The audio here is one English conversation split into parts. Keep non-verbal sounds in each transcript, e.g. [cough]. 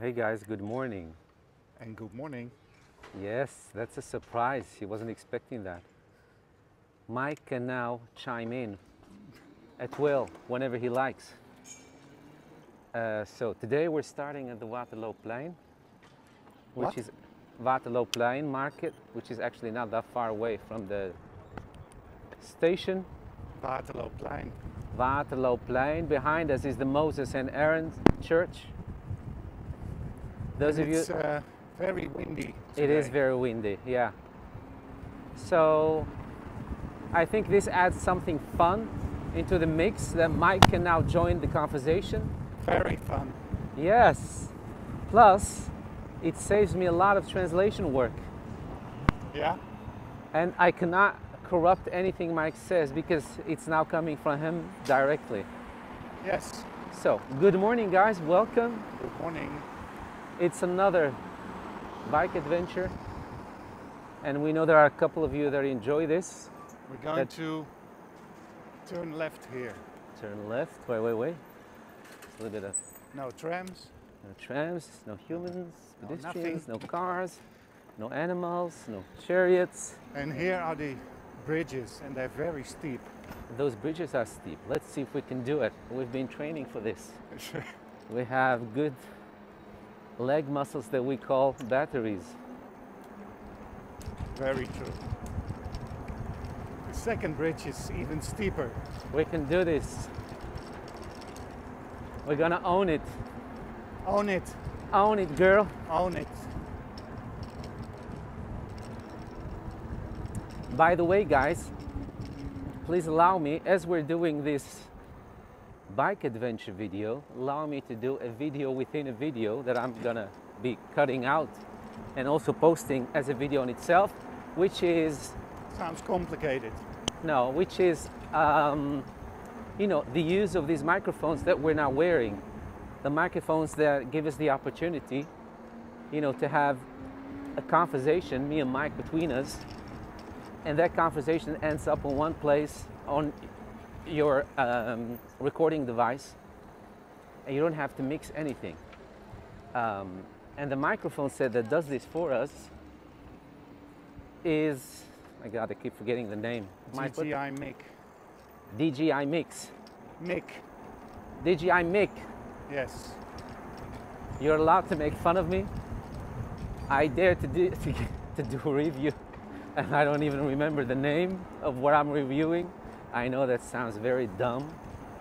Hey guys, good morning. And good morning. Yes, that's a surprise. He wasn't expecting that. Mike can now chime in at will whenever he likes. Uh, so today we're starting at the Waterloo Plain, which What? is Waterloopplein Market, which is actually not that far away from the station. Waterloo Plain. Waterloo Plain. Behind us is the Moses and Aaron Church. Those of you, It's uh, very windy. It is very windy, yeah. So I think this adds something fun into the mix that Mike can now join the conversation. very fun. Yes. Plus, it saves me a lot of translation work. Yeah. And I cannot corrupt anything Mike says because it's now coming from him directly. Yes. So, good morning, guys. Welcome. Good morning. It's another bike adventure. And we know there are a couple of you that enjoy this. We're going That- to turn left here. Turn left. Wait, wait, wait. A little bit of No trams. no trams, no humans, No, pedestrians, nothing. no cars, no animals, no chariots. And here are the bridges, and they're very steep. Those bridges are steep. Let's see if we can do it. We've been training for this. [laughs] We have good leg muscles that we call batteries. very true. The second bridge is even steeper. We can do this. We're gonna own it. Own it. Own it, girl. Own it. By the way, guys, please allow me, as we're doing this bike adventure video, allow me to do a video within a video that I'm gonna be cutting out and also posting as a video on itself, which is, Sounds complicated. no, which is, um, you know, the use of these microphones that we're now wearing. The microphones that give us the opportunity, you know, to have a conversation, me and Mike, between us, and that conversation ends up in one place on your um, recording device, and you don't have to mix anything. Um, and the microphone set that does this for us is, I gotta keep forgetting the name. DJI Mic. DJI Mix. Mic. DJI Mic. Yes. You're allowed to make fun of me. I dare to do to, [laughs] to do a review, and I don't even remember the name of what I'm reviewing. I know that sounds very dumb.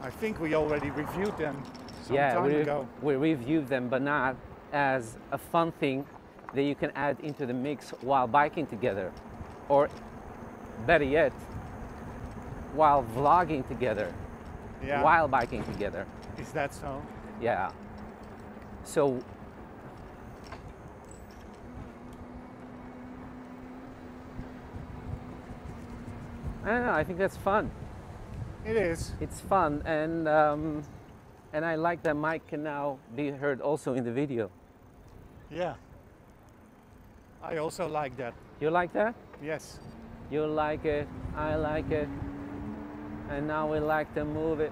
I think we already reviewed them some yeah, time we, ago. we reviewed them, but not as a fun thing that you can add into the mix while biking together, or better yet, while vlogging together, Yeah. while biking together. Is that so? Yeah. So I don't know. I think that's fun. It is. It's fun, and um, and I like that Mike can now be heard also in the video. Yeah. I also like that. You like that? Yes. You like it. I like it. And now we like to move it.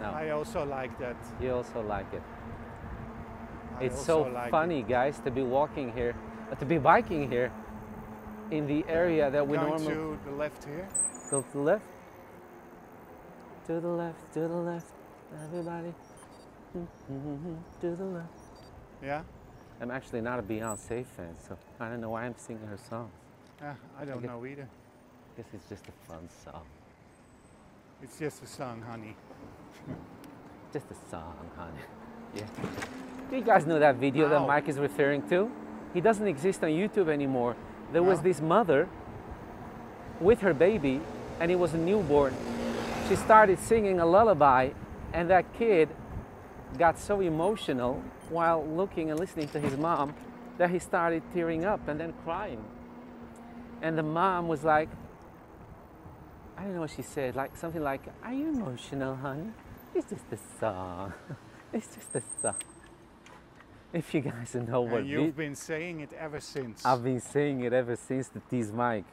No, I also like that. you also like it. I it's so like it. funny, guys, to be walking here, uh, to be biking here, in the area that we Going normally to the left here. go to the left, to the left, to the left, everybody, to the left. Yeah. I'm actually not a Beyonce fan, so I don't know why I'm singing her songs. Yeah, I don't Okay. know either. I guess it's just a fun song, It's just a song, honey. [laughs] just a song, honey. Yeah. Do you guys know that video that Mike is referring to? He doesn't exist on YouTube anymore. There was this mother with her baby, and it was a newborn. She started singing a lullaby, and that kid got so emotional while looking and listening to his mom that he started tearing up and then crying. And the mom was like, I don't know what she said, like something like, Are you emotional, honey? It's just a song. [laughs] it's just a song. If you guys know what And you've been saying it ever since. I've been saying it ever since the tease Mike.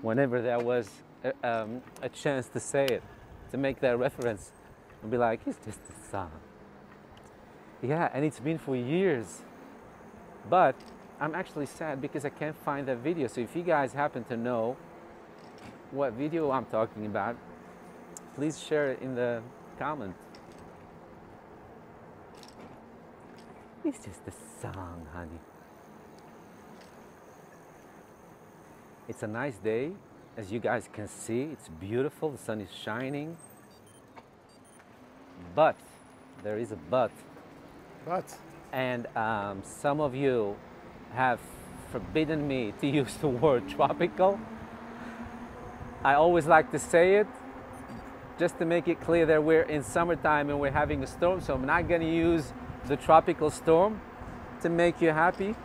Whenever there was a, um, a chance to say it, to make that reference, and be like, it's just a song. Yeah, and it's been for years. But I'm actually sad because I can't find that video. So if you guys happen to know what video I'm talking about, please share it in the comment. It's just a song, honey. It's a nice day. As you guys can see, it's beautiful. The sun is shining. But, there is a but. But And um, some of you have forbidden me to [laughs] use the word tropical. I always like to say it just to make it clear that we're in summertime and we're having a storm, so I'm not going to use the tropical storm to make you happy.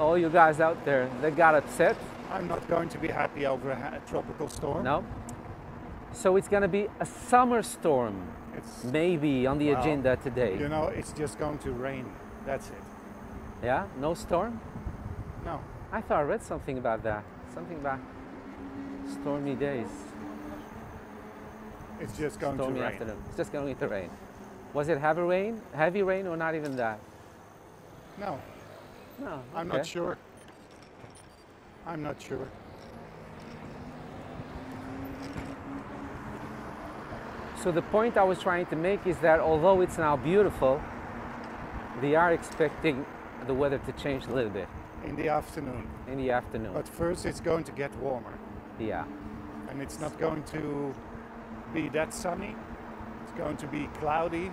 All you guys out there that got upset, I'm not going to be happy over a ha- tropical storm. no? So it's going to be a summer storm, It's maybe on the Well, agenda today. you know, it's just going to rain. That's it. Yeah? No storm? No. I thought I read something about that. Something about stormy days, It's just going stormy to rain. afternoon. It's just going to rain. Was it heavy rain? Heavy rain or not even that? No, No. I'm not sure. I'm not sure. So the point I was trying to make is that although it's now beautiful, they are expecting the weather to change a little bit In the afternoon. in the afternoon. But first it's going to get warmer. yeah. And it's not going to be that sunny. It's going to be cloudy.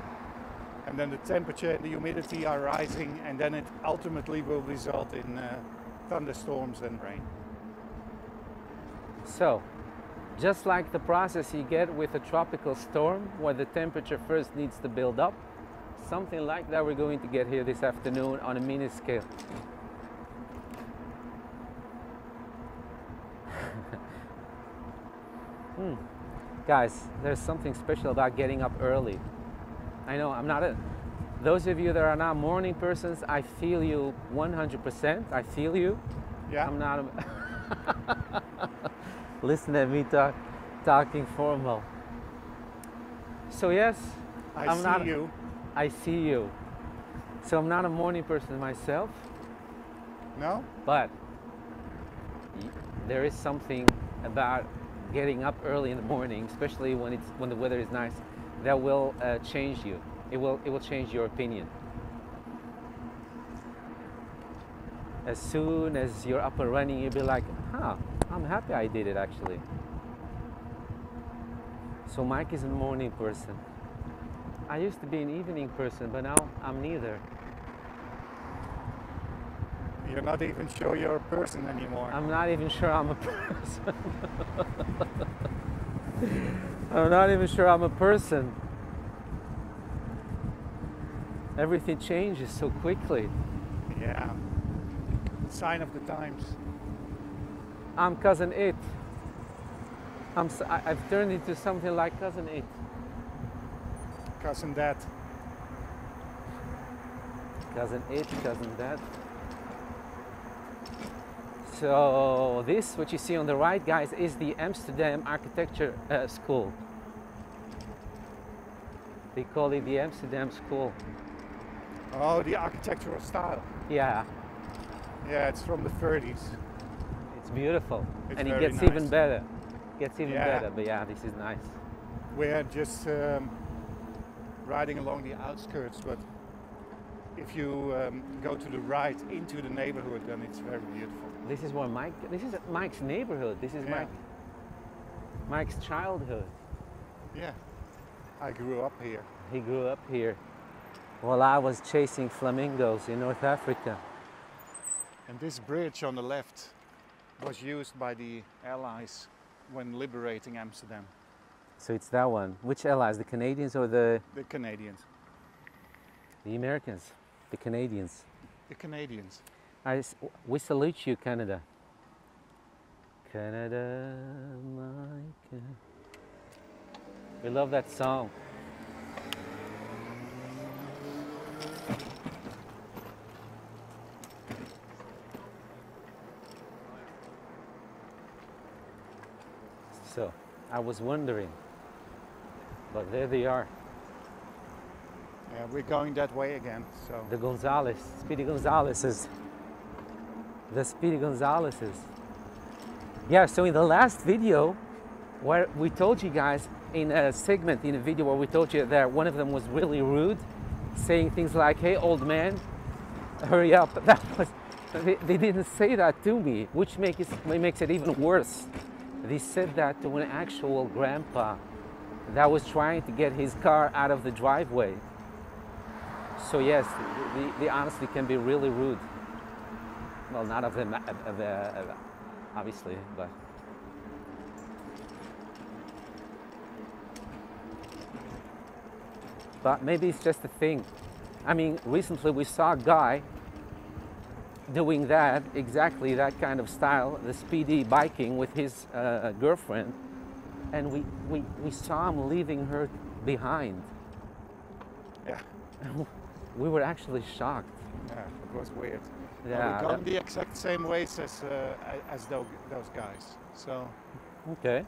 And then the temperature and the humidity are rising. And then it ultimately will result in uh, thunderstorms and rain. So, just like the process you get with a tropical storm, where the temperature first needs to build up, something like that we're going to get here this afternoon on a mini scale. [laughs] Hmm. Guys, there's something special about getting up early. I know I'm not a. Those of you that are not morning persons, I feel you 100%. I feel you. Yeah. I'm not a. [laughs] Listen to me talk, talking formal. So yes, I I'm see not- you. I see you. So I'm not a morning person myself, No? but there is something about getting up early in the morning, especially when it's when the weather is nice, that will uh, change you. It will it will change your opinion. As soon as you're up and running, you'll be like, "Huh, I'm happy I did it actually." So Mike is a morning person. I used to be an evening person, but now I'm neither. You're not even sure you're a person anymore. I'm not even sure I'm a [laughs] person. [laughs] I'm not even sure I'm a person. Everything changes so quickly. yeah. Sign of the times. I'm cousin it. I'm, s- I, have turned into something like cousin it. Cousin that. Cousin it, cousin that. So this, what you see on the right, guys, is the Amsterdam Architecture uh, School. They call it the Amsterdam School. Oh, the architectural style. Yeah, Yeah, it's from the 30s. it's beautiful, It's and it gets even nice. better. Gets even Yeah. better, but yeah, this is nice. We're just um, riding along the outskirts, but if you um, go to the right into the neighborhood, then it's very beautiful. This is where Mike. This is Mike's neighborhood. This is Yeah. Mike. Mike's childhood. Yeah. I grew up here. He grew up here, while I was chasing flamingos in North Africa. And this bridge on the left was used by the Allies when liberating Amsterdam, So it's that one. Which allies? The Canadians or the the Canadians. the Americans? The Canadians. The Canadians. I we salute you, Canada. Canada, my Can- We love that song. So, I was wondering, but there they are. Yeah, we're going that way again. So The Gonzales, Speedy Gonzaleses. The Speedy Gonzaleses. Yeah, so in the last video, where we told you guys in a segment in a video where we told you that one of them was really rude, saying things like, hey, old man, hurry up. [laughs] That was, they, they didn't say that to me, which make it, makes it even worse. They said that to an actual grandpa that was trying to get his car out of the driveway. So yes, they, they honestly can be really rude. Well, not of them, of the, obviously, but. But maybe it's just a thing. I mean, recently we saw a guy doing that, exactly that kind of style, the speedy biking with his uh, girlfriend, and we, we, we saw him leaving her behind. yeah, [laughs] We were actually shocked. yeah, it was weird. Yeah, we're going that- the exact same ways as uh, as those, those guys. So okay.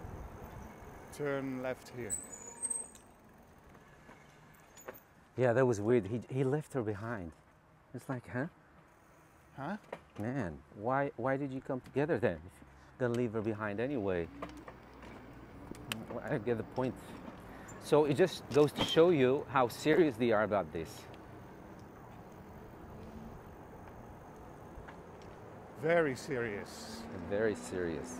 turn left here. Yeah, that was weird. He, he left her behind. It's like, huh? Huh? Man, why, why did you come together then? [laughs] Gonna leave her behind anyway. I get the point. So it just goes to show you how serious they are about this. Very serious. Very serious.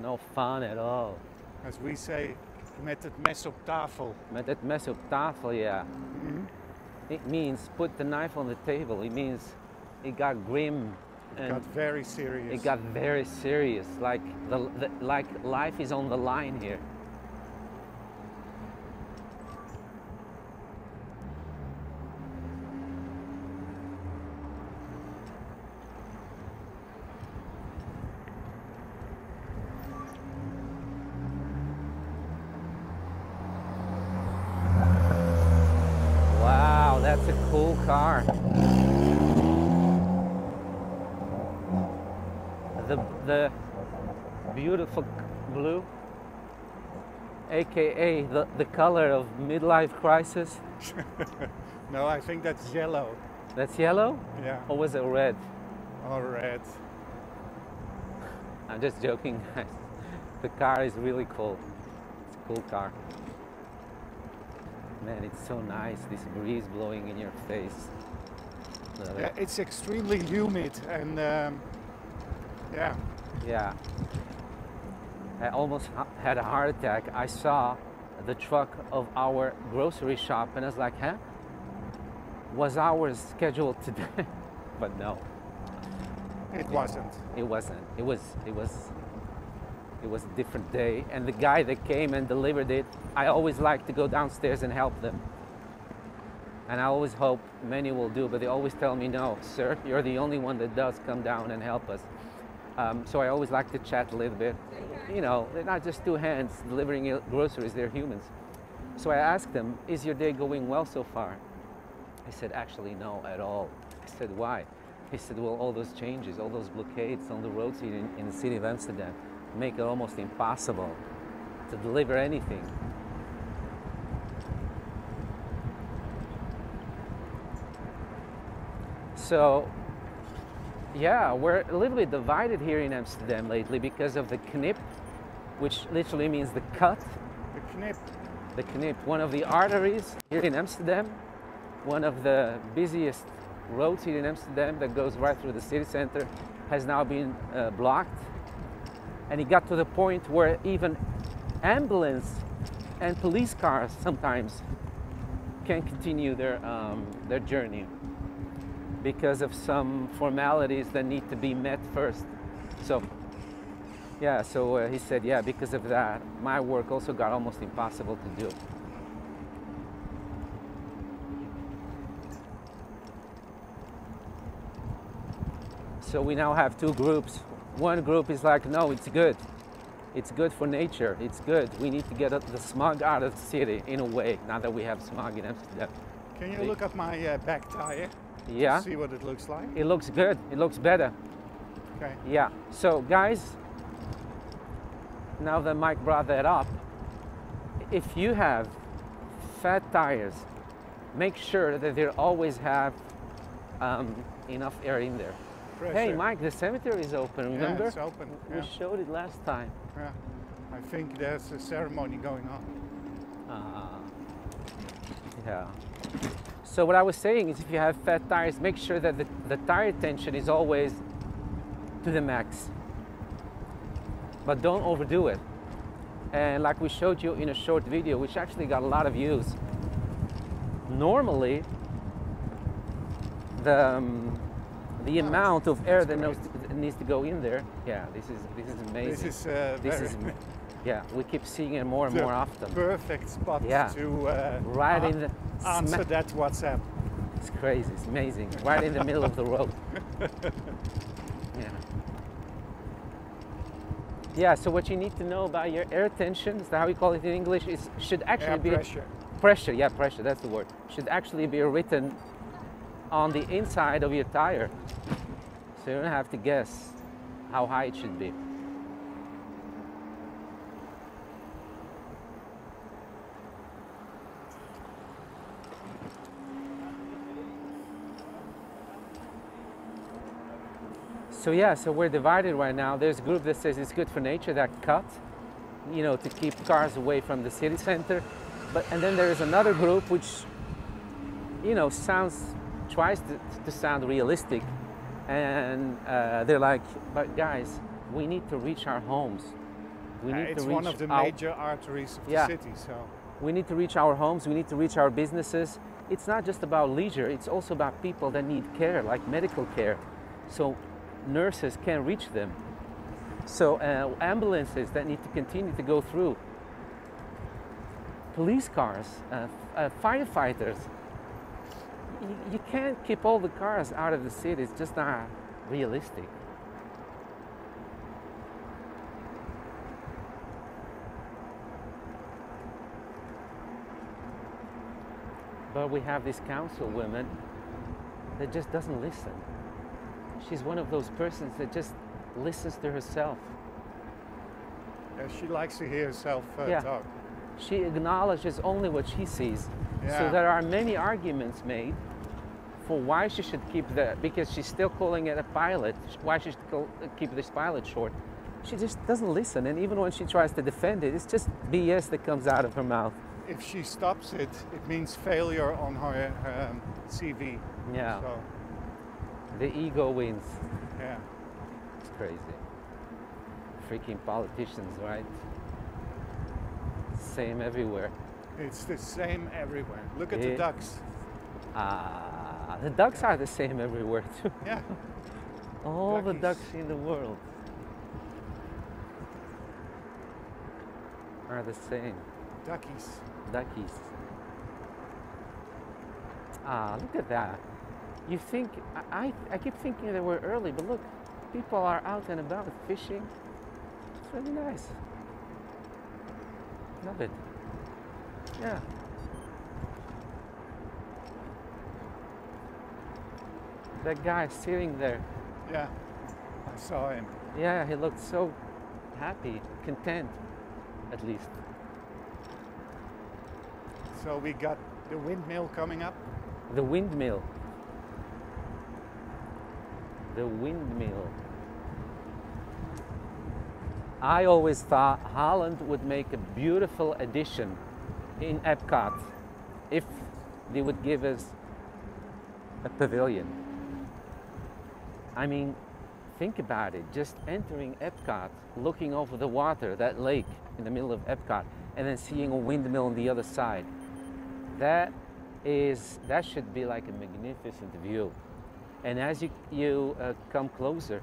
No fun at all. As we say, met het mes op tafel. Met het mes op tafel, yeah. Mm-hmm. It means put the knife on the table. It means it got grim It got very serious. it got very serious. Like the, the like life is on the line here. Wow, that's a cool car. The the beautiful blue, aka the, the color of midlife crisis. [laughs] no, I think that's yellow. That's yellow, Yeah. or was it red? Or red. I'm just joking, guys. The car is really cool. It's a cool car. Man, it's so nice. This breeze blowing in your face. Love Yeah, it. it's extremely humid and um, yeah, Yeah. I almost had a heart attack. I saw the truck of our grocery shop and I was like, huh? Was ours scheduled today? [laughs] but no, it wasn't. it wasn't. It was it was it was a different day. And the guy that came and delivered it, I always like to go downstairs and help them. And I always hope many will do, but they always tell me, no, sir, you're the only one that does come down and help us. Um, so I always like to chat a little bit. You know, they're not just two hands delivering groceries, they're humans. So I asked them, is your day going well so far? He said, actually, no, at all. I said, why? He said, well, all those changes, all those blockades on the roads here in, in the city of Amsterdam make it almost impossible to deliver anything. So, yeah, we're a little bit divided here in Amsterdam lately because of the knip, which literally means the cut The knip. the Knip, one of the arteries here in Amsterdam, one of the busiest roads here in Amsterdam that goes right through the city center, has now been uh, blocked. And it got to the point where even ambulance and police cars sometimes can't continue their, um, their journey because of some formalities that need to be met first. So yeah, so uh, he said, yeah, because of that, my work also got almost impossible to do. So we now have two groups. One group is like, no, it's good. It's good for nature. It's good. We need to get the smog out of the city in a way, now that we have smog in Amsterdam. Can you look at my uh, back tire? Yeah, See what it looks like? it looks good. It looks better. Okay. Yeah. So, guys, now that Mike brought that up, if you have fat tires make sure that they always have um, enough air in there. Pressure. Hey, Mike, the cemetery is open. remember? Yeah, it's open. We Yeah, showed it last time. yeah. I think there's a ceremony going on. Uh, yeah. So what I was saying is if you have fat tires, make sure that the, the tire tension is always to the max. But don't overdo it. And like we showed you in a short video, which actually got a lot of views, normally the, um, the Oh, amount of air that needs to go in there, yeah, this is, this is amazing. This is uh, This very is, [laughs] yeah, we keep seeing it more and the more often. perfect spot Yeah. to uh, Right in the answer that WhatsApp. It's crazy. It's amazing. Right in the middle of the road. [laughs] Yeah. Yeah. So what you need to know about your air tension, is that how we call it in English, is should actually Air be pressure. pressure. Yeah, pressure. That's the word. Should actually be written on the inside of your tire, so you don't have to guess how high it should be. So yeah, so we're divided right now. There's a group that says it's good for nature, that cut, you know, to keep cars away from the city center. But and then there is another group which, you know, sounds tries to, to sound realistic, and uh, they're like, but guys, we need to reach our homes. We Uh, need it's to reach one of the our, major arteries of Yeah. the city. So we need to reach our homes. We need to reach our businesses. It's not just about leisure. It's also about people that need care, like medical care. So nurses can't reach them. So uh, ambulances that need to continue to go through. Police cars, uh, uh, firefighters. You, you can't keep all the cars out of the city. It's just not realistic. But we have this councilwoman that just doesn't listen. She's one of those persons that just listens to herself. uh, she likes to hear herself uh, Yeah. talk. She acknowledges only what she sees. Yeah. So there are many arguments made for why she should keep the because she's still calling it a pilot. Why she should keep this pilot short. She just doesn't listen, and even when she tries to defend it, it's just BS that comes out of her mouth. If she stops it, it means failure on her um, CV. Yeah, So the ego wins. yeah. It's crazy. Freaking politicians, right? Same everywhere. It's the same everywhere. Look at the ducks. Ah, the ducks are the same everywhere too. Yeah. [laughs] All the ducks in the world are the same. Duckies. Duckies. Ah, look at that. You think, I, I, keep thinking that we're early, but look, people are out and about fishing. It's really nice. Love it. Yeah. That guy sitting there. Yeah. I saw him. Yeah, he looked so happy, content, at least. So we got the windmill coming up. The windmill. The windmill. I always thought Holland would make a beautiful addition in Epcot if they would give us a pavilion. I mean, think about it. Just entering Epcot, looking over the water, that lake in the middle of Epcot, and then seeing a windmill on the other side. That is that should be like a magnificent view. And as you you uh, come closer,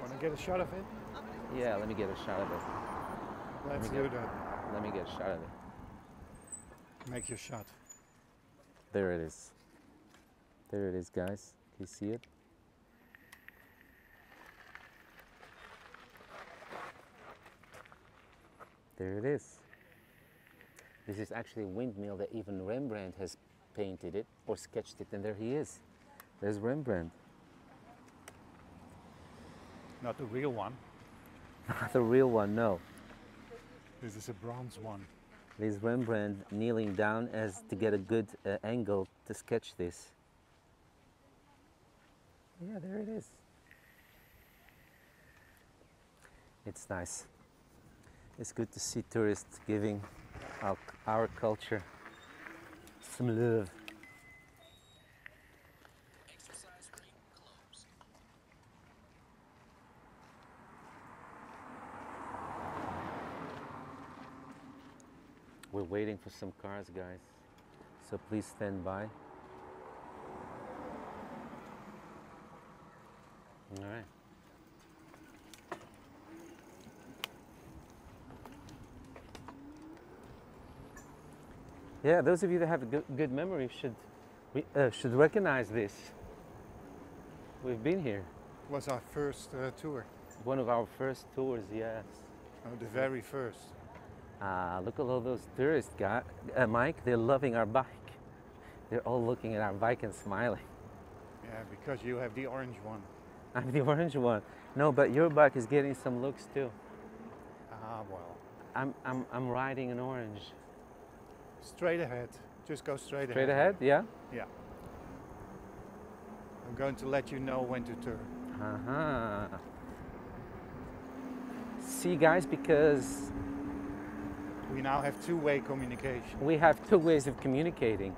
Want to get a shot of it? yeah, let me get a shot of it. Let's me do get- that. Let me get a shot of it. Make your shot. There it is. There it is, guys. Can you see it? There it is. This is actually a windmill that even Rembrandt has painted it or sketched it, and there he is. There's Rembrandt. Not the real one. Not the real one, no. This is a bronze one. There's Rembrandt kneeling down as to get a good uh, angle to sketch this. Yeah, there it is. It's nice. It's good to see tourists giving our, our culture some love. We're waiting for some cars, guys. So please stand by. All right. Yeah, those of you that have a good, good memory should we, uh, should recognize this. We've been here. Was our first uh, tour. One of our first tours, yes. Oh, the very first. Ah, look at all those tourists, guy, uh, Mike. They're loving our bike. They're all looking at our bike and smiling. Yeah, because you have the orange one. I'm the orange one. No, but your bike is getting some looks too. Ah, well. I'm, I'm, I'm riding an orange. Straight ahead. Just go straight, ahead. Straight ahead, yeah? Yeah. I'm going to let you know when to turn. Uh-huh. See, guys, because We now have two-way communication. we have two ways of communicating.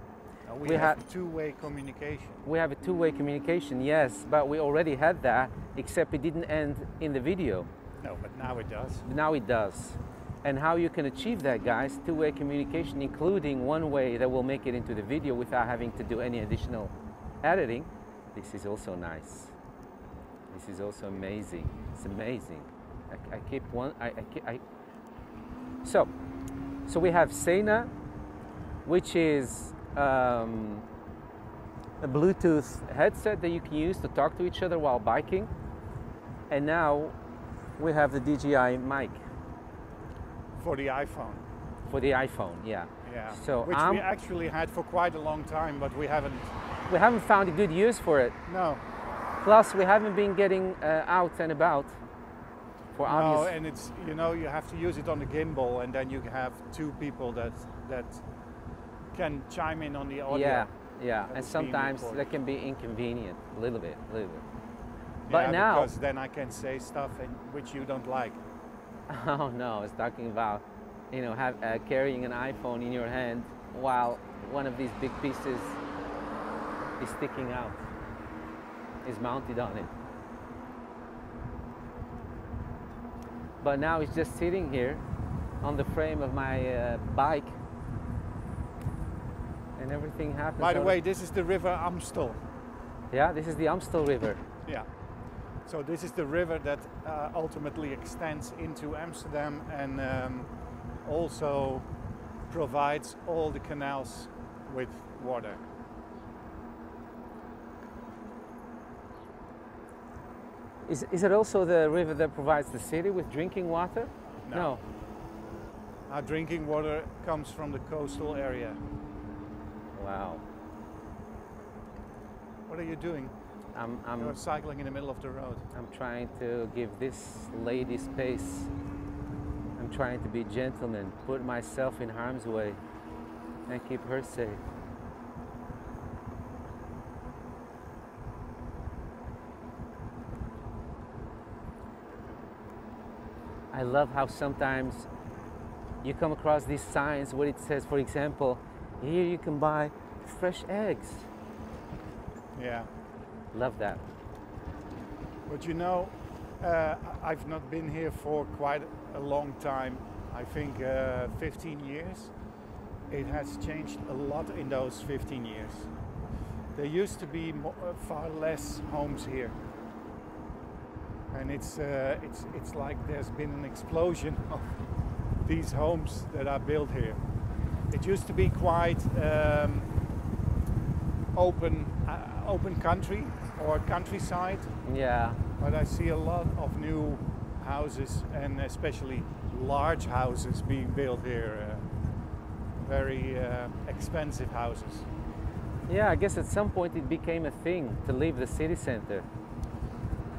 We, We have ha- two-way communication. We have a two-way communication, yes, but we already had that, except it didn't end in the video. No, but now it does. Now it does. And how you can achieve that, guys, two-way communication, including one way that will make it into the video without having to do any additional editing. This is also nice. This is also amazing. It's amazing. I, I keep one. I, I, keep, I. So, so we have Sena, which is um, a Bluetooth headset that you can use to talk to each other while biking. And now we have the DJI mic For the iPhone. for the iPhone. Yeah. Yeah. So Which I'm- we actually had for quite a long time, but we haven't. We haven't found a good use for it. No. Plus, we haven't been getting uh, out and about for No, obvious. and it's you know you have to use it on the gimbal, and then you have two people that that can chime in on the audio. yeah, yeah. And sometimes that can be inconvenient, a little bit, a little bit. Yeah, But now, because then I can say stuff in, which you don't like. [laughs] oh no, I was talking about, you know, have, uh, carrying an iPhone in your hand while one of these big pieces is sticking out, is mounted on it. But now it's just sitting here on the frame of my uh, bike, and everything happens. By the way, this is the River Amstel. yeah, this is the Amstel River. Yeah. So this is the river that uh, ultimately extends into Amsterdam and um, also provides all the canals with water. Is, is it also the river that provides the city with drinking water? No. Our drinking water comes from the coastal area. Wow. What are you doing? I'm, I'm, You're cycling in the middle of the road. I'm trying to give this lady space. I'm trying to be gentleman, put myself in harm's way, and keep her safe. I love how sometimes you come across these signs where it says, for example, here you can buy fresh eggs. Yeah. Love that. But you know, uh, I've not been here for quite a long time. I think uh, 15 years. It has changed a lot in those 15 years. There used to be mo- uh, far less homes here, and it's uh, it's it's like there's been an explosion [laughs] of these homes that are built here. It used to be quite um, open uh, open country or countryside, Yeah, but I see a lot of new houses and especially large houses being built here. Uh, very uh, expensive houses. Yeah, I guess at some point it became a thing to leave the city center.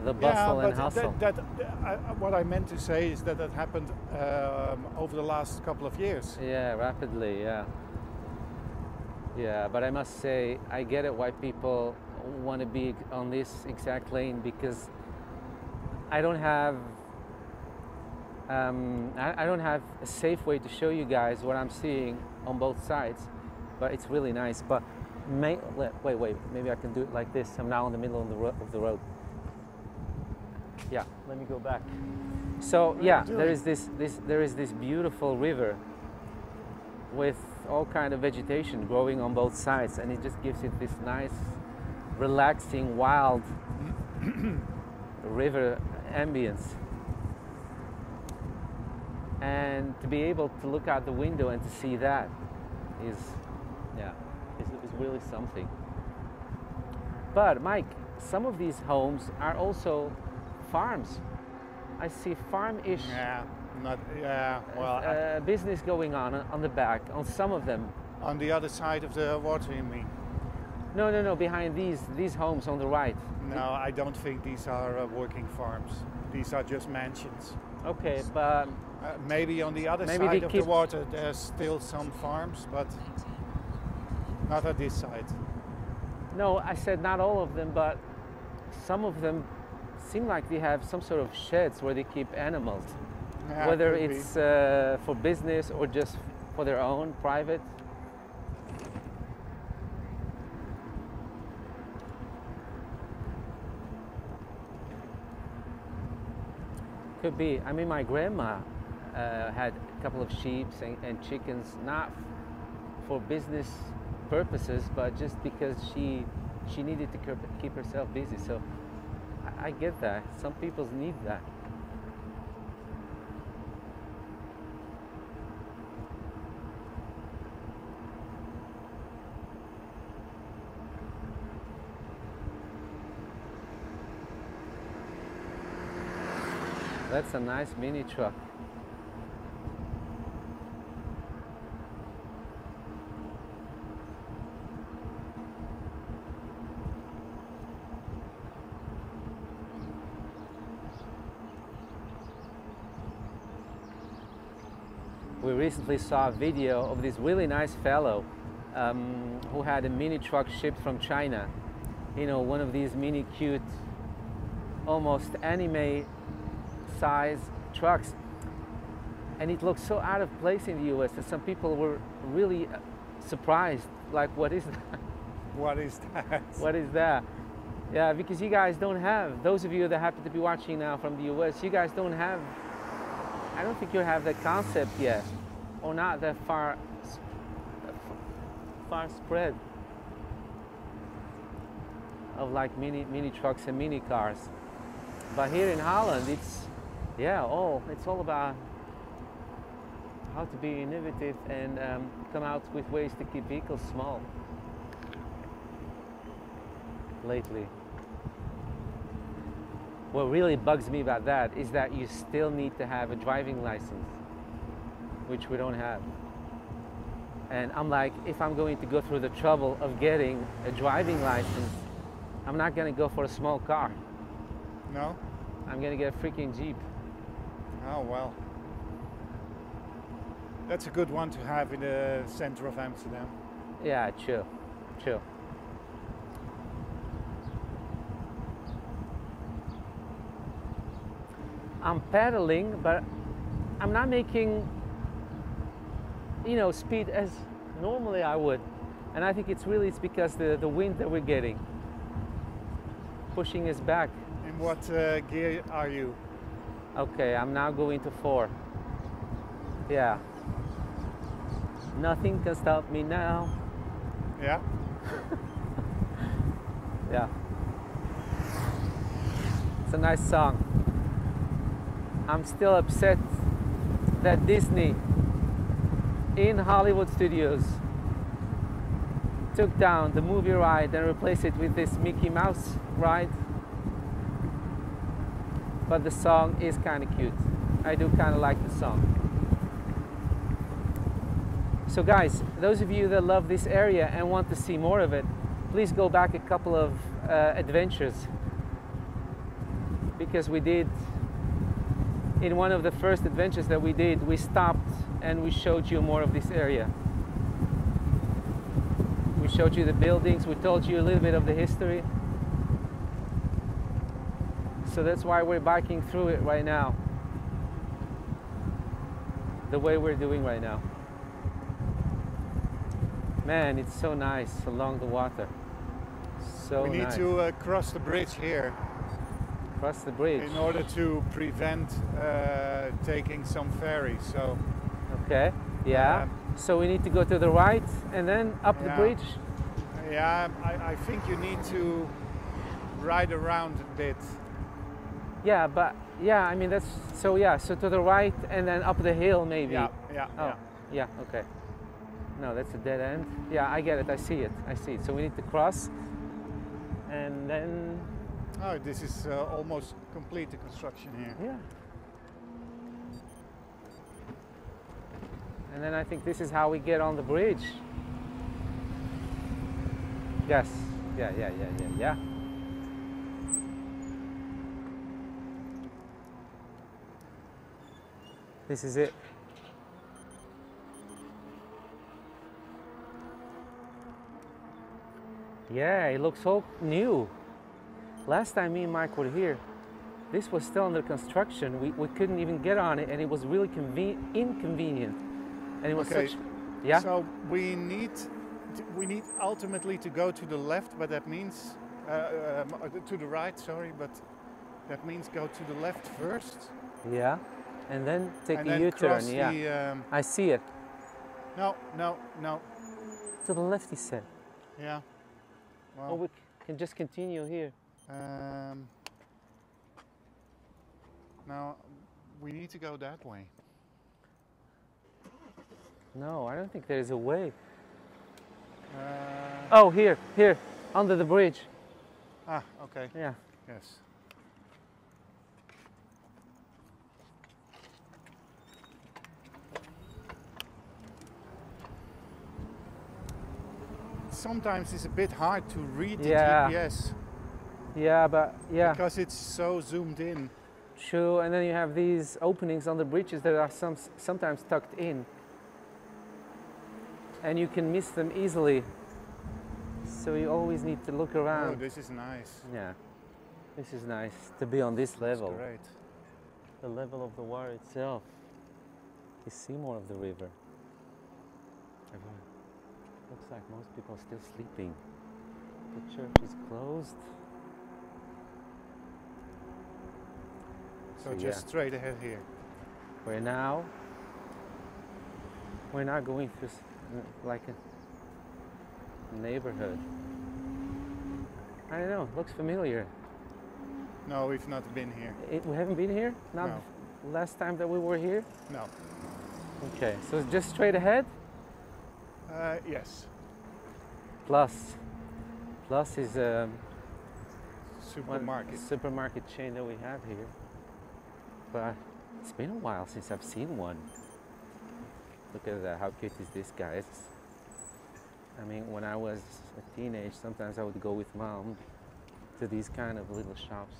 The bustle yeah, and but hustle. That, that, uh, what I meant to say is that that happened um, over the last couple of years. Yeah, rapidly, yeah. Yeah, but I must say, I get it why people want to be on this exact lane because I don't have um, I, I don't have a safe way to show you guys what I'm seeing on both sides, but it's really nice. But may, wait, wait, maybe I can do it like this. I'm now in the middle of the, ro- of the road. Yeah, let me go back. So What yeah, there is this, this there is this beautiful river with all kind of vegetation growing on both sides, and it just gives it this nice, relaxing, wild [clears throat] river ambience. And to be able to look out the window and to see that is, yeah, is, is really something. But Mike, some of these homes are also farms. I see farm-ish Yeah, not yeah. Well, I- uh, business going on on the back on some of them. on the other side of the water, you mean? No, no, no. Behind these these homes on the right. No, I don't think these are uh, working farms. These are just mansions. Okay, but Uh, maybe on the other Maybe side of the water, there's still some farms, but not at this side. no. I said not all of them, but some of them seem like they have some sort of sheds where they keep animals. Yeah, Whether it's uh, for business or just for their own private. Could be. I mean, my grandma uh, had a couple of sheep and, and chickens, not for business purposes, but just because she she needed to keep herself busy. So I, get that. Some people need that. That's a nice mini truck. We recently saw a video of this really nice fellow um, who had a mini truck shipped from China. You know, one of these mini cute, almost anime size trucks. And it looked so out of place in the US that some people were really uh, surprised. Like, what is that? [laughs] What is that? [laughs] What is that? Yeah, because you guys don't have, those of you that happen to be watching now from the US, you guys don't have, I don't think you have that concept yet, or not that far, far spread of like mini, mini trucks and mini cars. But here in Holland, it's, yeah, all, it's all about how to be innovative and um, come out with ways to keep vehicles small lately. What really bugs me about that is that you still need to have a driving license, which we don't have. And I'm like, if I'm going to go through the trouble of getting a driving license, I'm not going to go for a small car. No? I'm going to get a freaking Jeep. Oh well. That's a good one to have in the center of Amsterdam. Yeah, chill, chill. I'm pedaling, but I'm not making, you know, speed as normally I would. And I think it's really it's because the, the wind that we're getting pushing us back. In what uh, gear are you? Okay, I'm now going to four. Yeah. Nothing can stop me now. Yeah? [laughs] Yeah. It's a nice song. I'm still upset that Disney in Hollywood studios took down the movie ride and replaced it with this Mickey Mouse ride. But the song is kind of cute. I do kind of like the song. So, guys, those of you that love this area and want to see more of it, please go back a couple of uh, adventures because we did in one of the first adventures that we did, we stopped and we showed you more of this area. We showed you the buildings, we told you a little bit of the history. So that's why we're biking through it right now. The way we're doing right now. Man, it's so nice along the water. So we need nice. to uh, cross the bridge here cross the bridge. in order to prevent uh, taking some ferry. So Okay. Yeah. Um, so we need to go to the right and then up the bridge. yeah, I, I think you need to ride around a bit. Yeah, but yeah, I mean that's so yeah, so to the right and then up the hill maybe. Yeah, yeah, Oh, yeah. yeah, okay. No, that's a dead end. Yeah, I get it. I see it. I see it. So we need to cross and then Oh, this is uh, almost complete the construction here. yeah. And then I think this is how we get on the bridge. Yes. Yeah, yeah, yeah, yeah, yeah. This is it. Yeah, it looks so new. Last time me and Mike were here, this was still under construction. We, we couldn't even get on it, and it was really conven- inconvenient. Was Okay. Yeah. So we need we need ultimately to go to the left, but that means uh, um, uh, to the right. Sorry, but that means go to the left first, yeah. And then take and a then U-turn. Yeah. the. Um, I see it. no, no, no. To the left, he said. Yeah. Oh, Well, we can just continue here. um, now we need to go that way. No, I don't think there is a way. Uh, Oh, here, here, under the bridge. ah, okay. Yeah. Yes. Sometimes it's a bit hard to read the Yeah. GPS Yeah, but yeah, because it's so zoomed in. true. And then you have these openings on the bridges that are some sometimes tucked in, and you can miss them easily. So you always need to look around. Oh, around. this is nice. Yeah, this is nice to be on this That's level. great. The level of the water itself. You see more of the river. Everyone. Looks like most people are still sleeping. The church is closed. So So, just yeah. straight ahead here. We're now we're now going through like a neighborhood. I don't know. Looks familiar. No, we've not been here. It, we haven't been here. Not No. last time that we were here. No. Okay, so just straight ahead. Uh, yes. Plus, Plus is a Supermarket. supermarket chain that we have here. But it's been a while since I've seen one. Look at that! How cute is this, guys? I mean, when I was a teenage, sometimes I would go with mom to these kind of little shops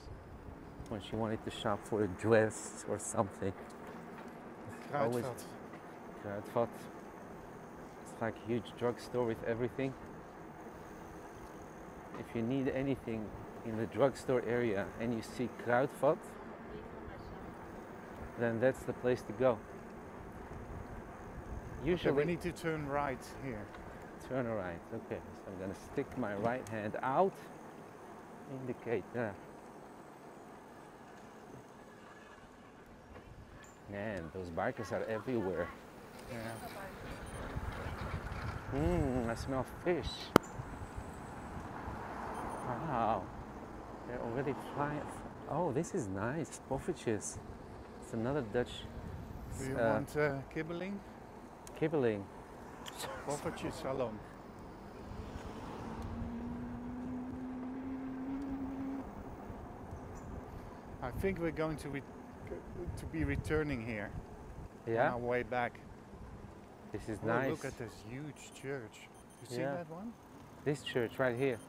when she wanted to shop for a dress or something. always-. Kruidvat. It's like a huge drugstore with everything. If you need anything in the drugstore area and you see Kruidvat, then that's the place to go. Usually, we need to turn right here. turn right. Okay, so I'm gonna stick my right hand out, indicate that. Man, those bikers are everywhere. Yeah. Mmm, I smell fish. Wow. They're already flying. Oh, this is nice. Poffertjes. It's another Dutch Do you uh, want uh, kibbeling? Kibbeling. Poffertje salon. I think we're going to, re- to be returning here on Yeah, our way back. this is Oh, nice. Look at this huge church. You see Yeah. that one? This church right here.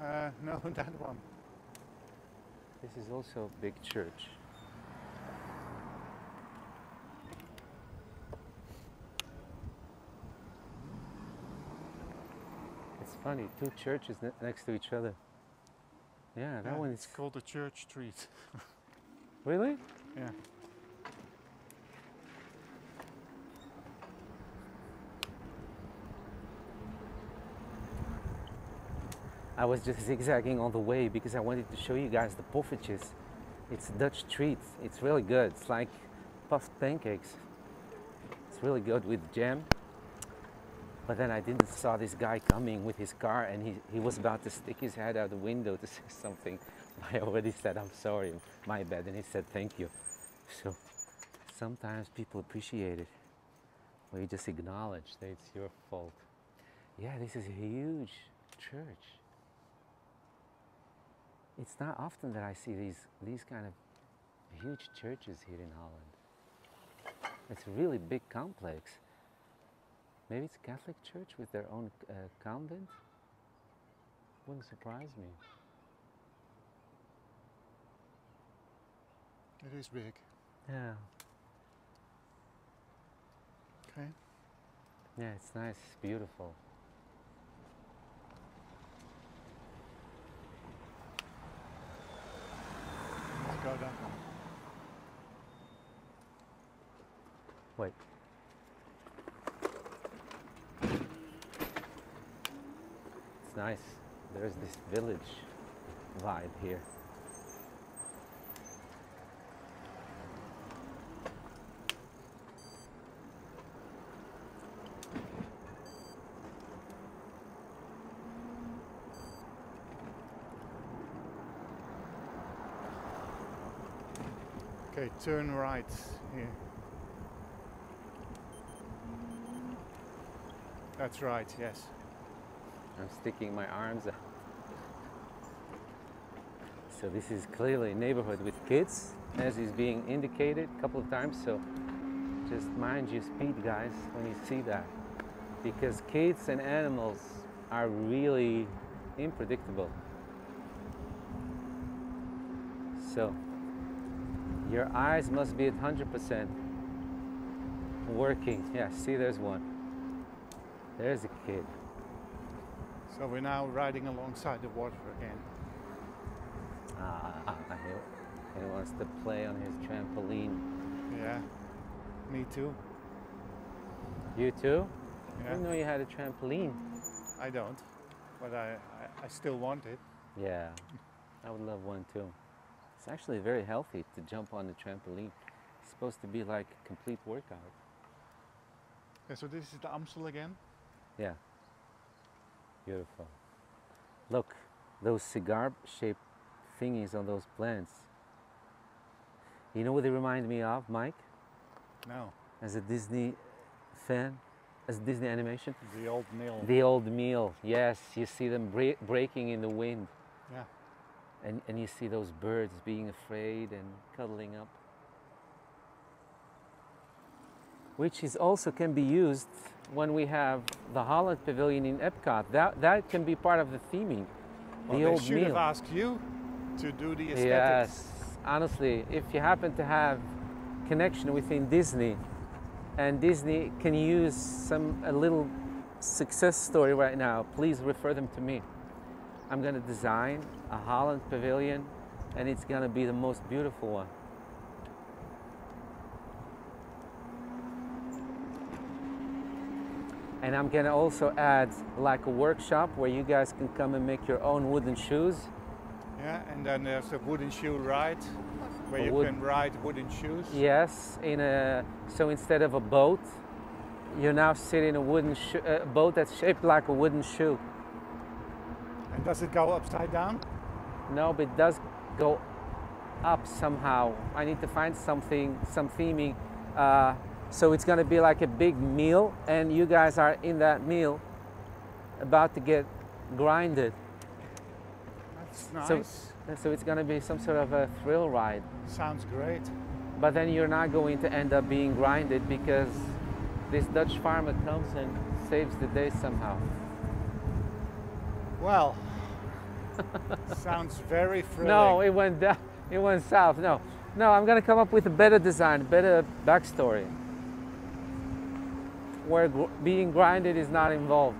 Uh, [laughs] no, that one. This is also a big church. It's funny, two churches ne- next to each other. Yeah, that Yeah, one it's is called the Church Street. [laughs] really. yeah. I was just [laughs] zigzagging all the way because I wanted to show you guys the poffertjes. It's Dutch treat. It's really good. It's like puffed pancakes. It's really good with jam. But then I didn't saw this guy coming with his car and he, he was about to stick his head out the window to [laughs] say something. I already said, I'm sorry, my bad. And he said, thank you. So sometimes people appreciate it. Or you just acknowledge that it's your fault. Yeah, this is a huge church. It's not often that I see these, these kind of huge churches here in Holland. It's a really big complex. Maybe it's a Catholic church with their own uh, convent? Wouldn't surprise me. It is big. Yeah. Okay. Yeah, it's nice, it's beautiful. Let's go down. Wait. Nice. There's this village vibe here. Okay, turn right here. That's right, yes. I'm sticking my arms out. So this is clearly a neighborhood with kids, as is being indicated a couple of times. So just mind your speed, guys, when you see that, because kids and animals are really unpredictable. So your eyes must be at 100% working. Yeah, see, there's one. There's a kid. So we're now riding alongside the water again. Ah, he, he wants to play on his trampoline. Yeah, me too. You too? I didn't know you had a trampoline. I don't, but I, I, I still want it. Yeah, [laughs] I would love one too. It's actually very healthy to jump on the trampoline. It's supposed to be like a complete workout. So this is the Amstel again. Yeah. Beautiful. Look, those cigar shaped thingies on those plants. You know what they remind me of, Mike? No, As a Disney fan? As Disney animation? the old mill. The old meal, yes, you see them break, breaking in the wind, yeah, and, and you see those birds being afraid and cuddling up. Which is also can be used when we have the Holland Pavilion in Epcot. That, that can be part of the theming. well, the they old should meal. have asked you to do the aesthetics. Yes, honestly, if you happen to have connection within Disney, and Disney can use some a little success story right now, please refer them to me. I'm going to design a Holland pavilion, and it's going to be the most beautiful one. And I'm going to also add like a workshop where you guys can come and make your own wooden shoes. Yeah, and then there's a wooden shoe ride where A you wood- can ride wooden shoes. Yes, in a so instead of a boat, you now sit in a wooden uh, boat that's shaped like a wooden shoe. And does it go upside down? No, but it does go up somehow. I need to find something, some theming. Uh, so it's gonna be like a big meal, and you guys are in that meal, about to get grinded. That's So- nice. So it's gonna be some sort of a thrill ride. Sounds great. But then you're not going to end up being grinded because this Dutch farmer comes and saves the day somehow. Well, [laughs] sounds very thrilling. No, it went down. it went south. No, no, I'm gonna come up with a better design, better backstory, where gr- being grinded is not involved.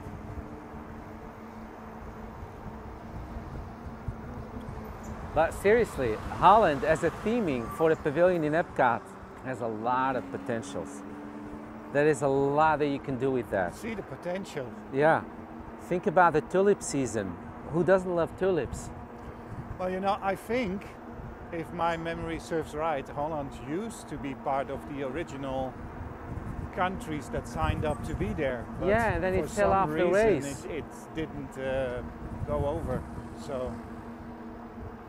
But seriously, Holland as a theming for the pavilion in Epcot has a lot of potentials. There is a lot that you can do with that. See the potential. Yeah. Think about the tulip season. Who doesn't love tulips? Well, you know, I think if my memory serves right, Holland used to be part of the original countries that signed up to be there. But Yeah, and then it fell off the race. It, it didn't uh, go over. So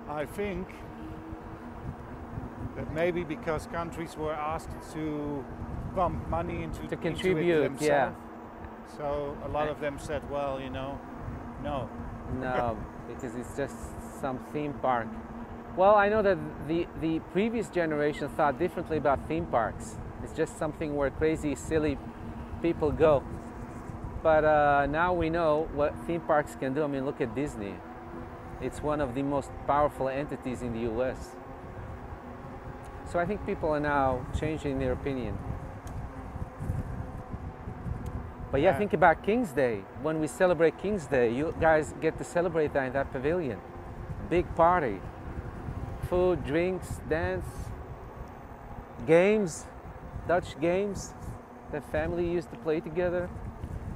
I think that maybe because countries were asked to pump money into To into contribute, themselves, yeah. So a lot of them said, well, you know, no. No, [laughs] because it's just some theme park. Well, I know that the, the previous generation thought differently about theme parks. It's just something where crazy, silly people go. But uh, now we know what theme parks can do. I mean, look at Disney. It's one of the most powerful entities in the US. So I think people are now changing their opinion. But yeah, Yeah. think about King's Day. When we celebrate King's Day, you guys get to celebrate that in that pavilion. Big party. Food, drinks, dance, games, Dutch games that family used to play together.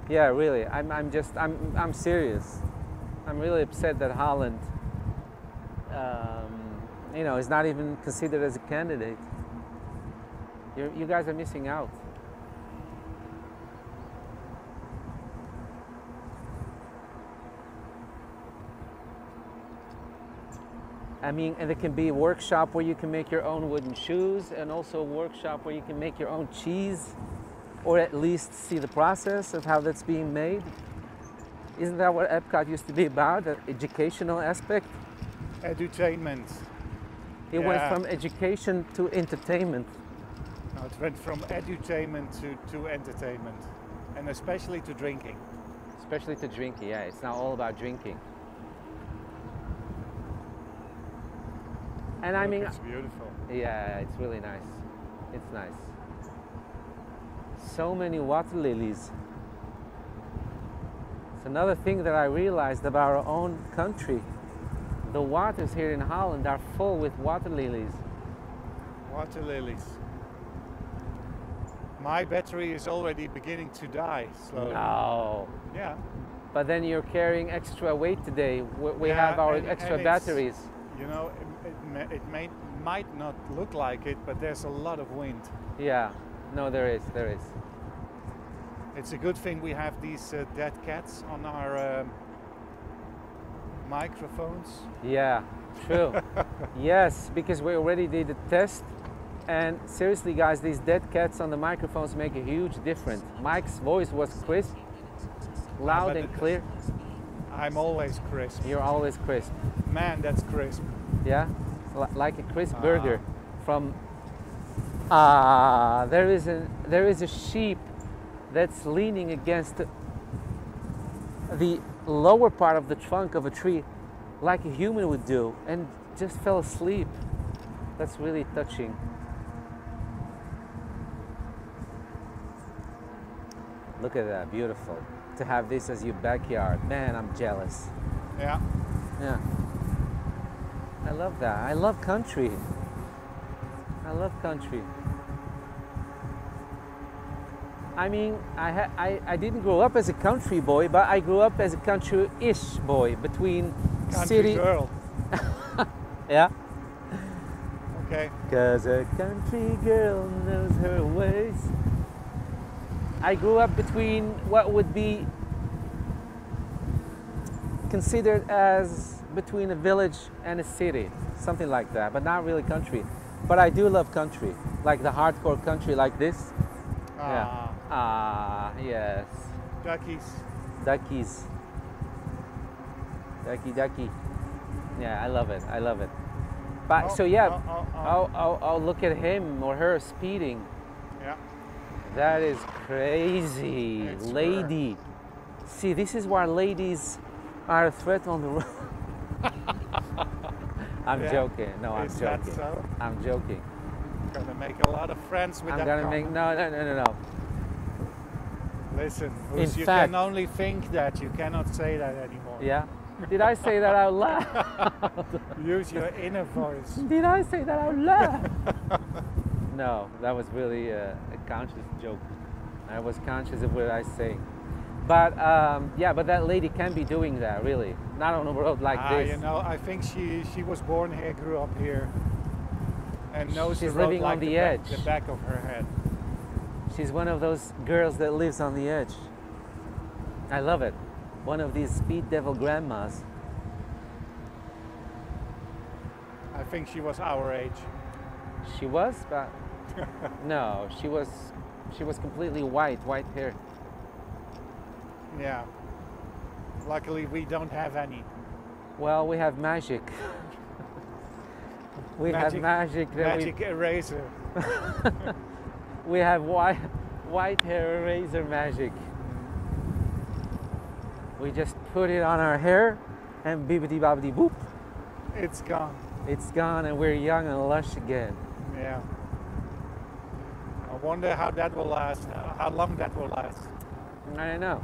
Yeah, really. I'm, I'm just, I'm, I'm serious. I'm really upset that Holland, um, you know, is not even considered as a candidate. you you guys are missing out. I mean, and there can be a workshop where you can make your own wooden shoes, and also a workshop where you can make your own cheese, or at least see the process of how that's being made. Isn't that what Epcot used to be about? The educational aspect? Edutainment. It went from education to entertainment. No, it went from edutainment to, to entertainment, and especially to drinking. Especially to drinking, yeah. It's now all about drinking. And I mean, it's beautiful. yeah, it's really nice. It's nice. So many water lilies. It's another thing that I realized about our own country. The waters here in Holland are full with water lilies. Water lilies. My battery is already beginning to die slowly. No. Yeah. But then you're carrying extra weight today. We we Yeah, have our and- extra and batteries. You know, it, may, might not look like it, but there's a lot of wind. Yeah. No, there is. There is. It's a good thing we have these uh, dead cats on our um, microphones. Yeah, true. [laughs] yes, because we already did the test. And seriously, guys, these dead cats on the microphones make a huge difference. Mike's voice was crisp, loud and clear. I'm always crisp. You're always crisp. Man, that's crisp. Yeah, like a crisp burger from. Ah, there is a there is a sheep that's leaning against the lower part of the trunk of a tree, like a human would do, and just fell asleep. That's really touching. Look at that, beautiful. To have this as your backyard, man, I'm jealous. Yeah. Yeah. I love that. I love country. I love country. I mean, I, ha- I, I didn't grow up as a country boy, but I grew up as a country-ish boy between Country city. girl. [laughs] Yeah. Okay. Cause a country girl knows her ways. I grew up between what would be considered as between a village and a city, something like that, but not really country. But I do love country, like the hardcore country like this. Yeah. Ah, Ah, yes. duckies. Duckies. Ducky, ducky. Yeah, I love it. I love it. But Oh, so yeah, oh, oh, oh. oh, look at him or her speeding. Yeah. That is crazy, It's her. lady. See, this is why ladies are a threat on the road. [laughs] [laughs] I'm Yeah. joking. No, I'm Is that joking. so? I'm joking. Gonna make a lot of friends with I'm that gonna make no, no, no, no, no. Listen, In you fact- can only think that. You cannot say that anymore. Yeah. Did I say that out loud? [laughs] Use your inner voice. Did I say that out loud? [laughs] no, that was really a, a conscious joke. I was conscious of what I say. But um, yeah, but that lady can be doing that really, not on a road like ah, this. you know, I think she she was born here, grew up here, and knows She's the living like on the back- edge. the back of her head. She's one of those girls that lives on the edge. I love it. One of these speed devil grandmas. I think she was our age. She was, but [laughs] no, she was she was completely white, white hair. Yeah. Luckily, we don't have any. Well, we have magic. we have Magic- magic that Magic eraser. we [laughs] we have white white hair eraser magic. We just put it on our hair and bibbidi bobbidi boop. It's gone. It's gone and we're young and lush again. Yeah. I wonder how that will last. Uh, how long that will last. I don't know.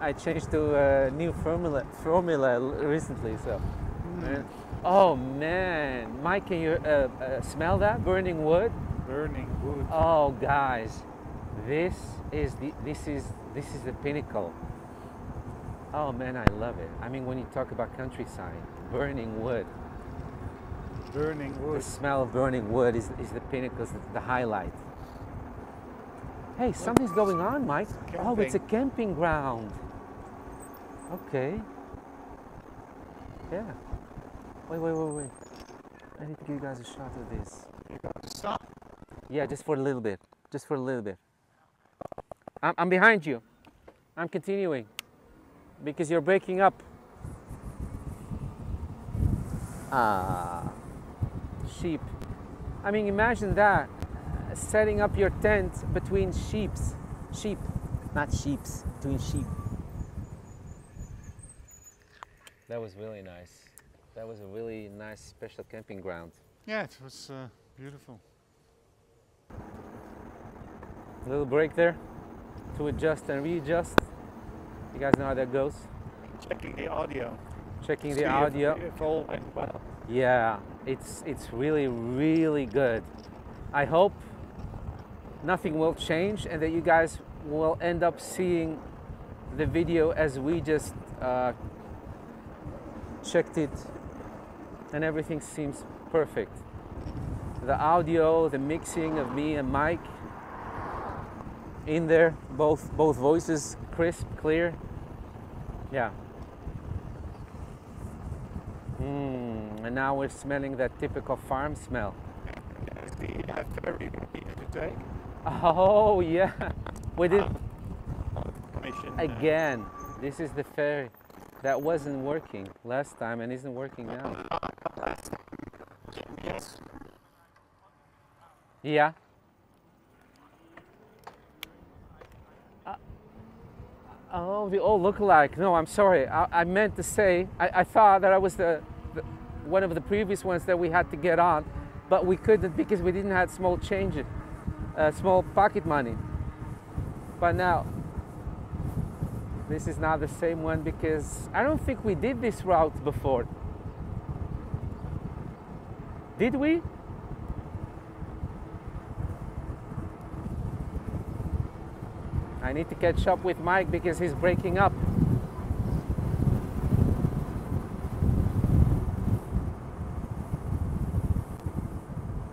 I changed to a new formula formula recently, so. Uh, Oh man, Mike, can you uh, uh, smell that burning wood? Burning wood. Oh, guys, this is the this is this is the pinnacle. Oh man, I love it. I mean, when you talk about countryside, burning wood, Burning wood. the smell of burning wood is, is the pinnacle, the, the highlight. Hey, something's going on, Mike. Oh, it's a camping ground. Okay. Yeah. Wait, wait, wait, wait. I need to give you guys a shot of this. You got to stop. Yeah, just for a little bit. Just for a little bit. I'm, I'm behind you. I'm continuing. Because you're breaking up. Ah. Sheep. I mean, imagine that. Setting up your tent between sheeps. Sheep. Not sheeps. Between sheep. That was really nice. That was a really nice special camping ground. Yeah, it was uh, beautiful. A little break there to adjust and readjust. You guys know how that goes. Checking the audio. Checking See the if- audio. If, all went well. Yeah, it's it's really really good. I hope nothing will change and that you guys will end up seeing the video as we just uh, checked it, and everything seems perfect. The audio, the mixing of me and Mike in there, both both voices crisp, clear. Yeah. Mm, and now we're smelling that typical farm smell. Is the ferry here to? Oh yeah, we did again. This is the ferry that wasn't working last time and isn't working now. Yeah. Uh, Oh, we all look alike. No, I'm sorry. I, I meant to say, I, I thought that I was the, the one of the previous ones that we had to get on, but we couldn't because we didn't have small change, uh, small pocket money. But now, this is not the same one because I don't think we did this route before. Did we? I need to catch up with Mike because he's breaking up.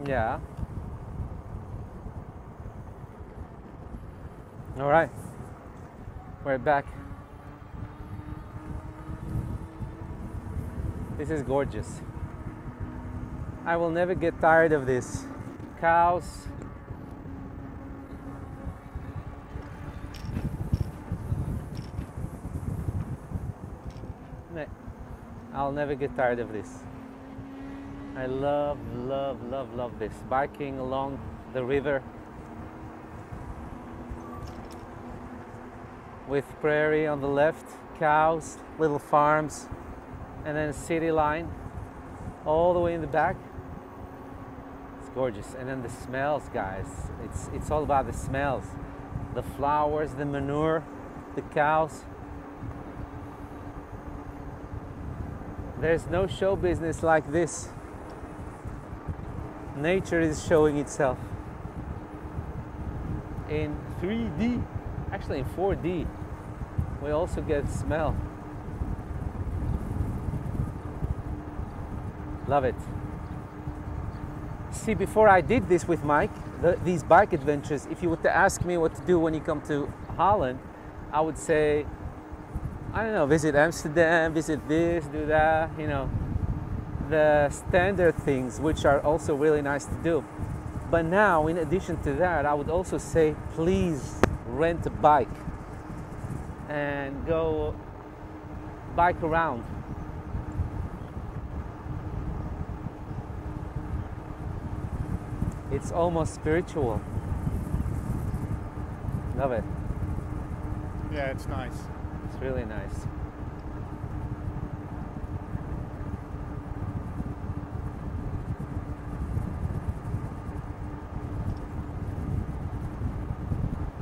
Yeah. All right. We're back. This is gorgeous. I will never get tired of this. Cows, I'll never get tired of this. I love, love, love, love this. Biking along the river with prairie on the left, cows, little farms, and then city line. all the way in the back. It's gorgeous. And then the smells, guys. It's it's all about the smells. The flowers, the manure, the cows. There's no show business like this. Nature is showing itself in 3D, actually in 4D. We also get smell. Love it. See, before I did this with Mike, the, these bike adventures, if you were to ask me what to do when you come to Holland, I would say, I don't know, visit Amsterdam, visit this, do that, you know, the standard things, which are also really nice to do. But now, in addition to that, I would also say, please rent a bike and go bike around It's almost spiritual. Love it. Yeah, it's nice. It's really nice.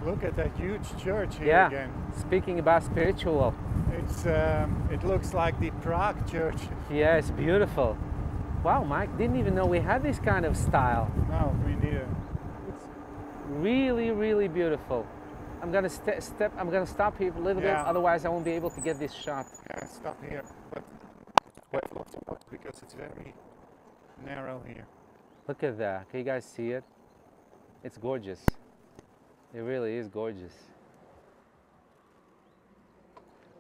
Look at that huge church here yeah. again. Speaking about spiritual. It's um, it looks like the Prague church. Yeah, it's beautiful. Wow, Mike, didn't even know we had this kind of style. No, me neither. It's really, really beautiful. I'm gonna ste- step. I'm gonna stop here a little Yeah. bit, otherwise I won't be able to get this shot. Yeah, stop here, but of the boat because it's very narrow here. Look at that. Can you guys see it? It's gorgeous. It really is gorgeous.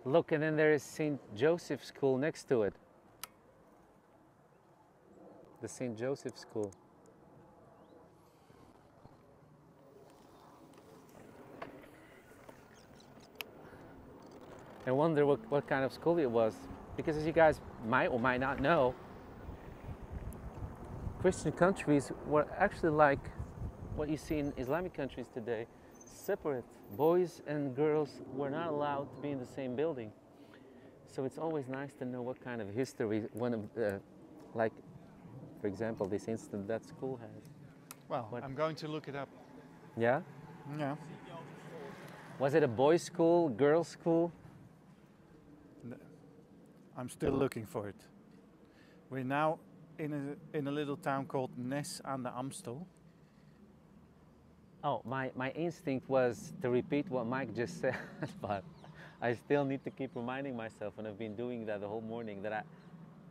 Look, and then there is St. Joseph School next to it. The St. Joseph School. I wonder what, what kind of school it was. Because as you guys might or might not know, Christian countries were actually like what you see in Islamic countries today separate. Boys and girls were not allowed to be in the same building. So it's always nice to know what kind of history one of the, like, for example, this instance that school has. Well, What? I'm going to look it up. Yeah? Yeah. Was it a boys' school, girls' school? I'm still looking for it. We're now in a in a little town called Nes aan de Amstel. Oh, my, my instinct was to repeat what Mike just said, [laughs] but I still need to keep reminding myself, and I've been doing that the whole morning, that I,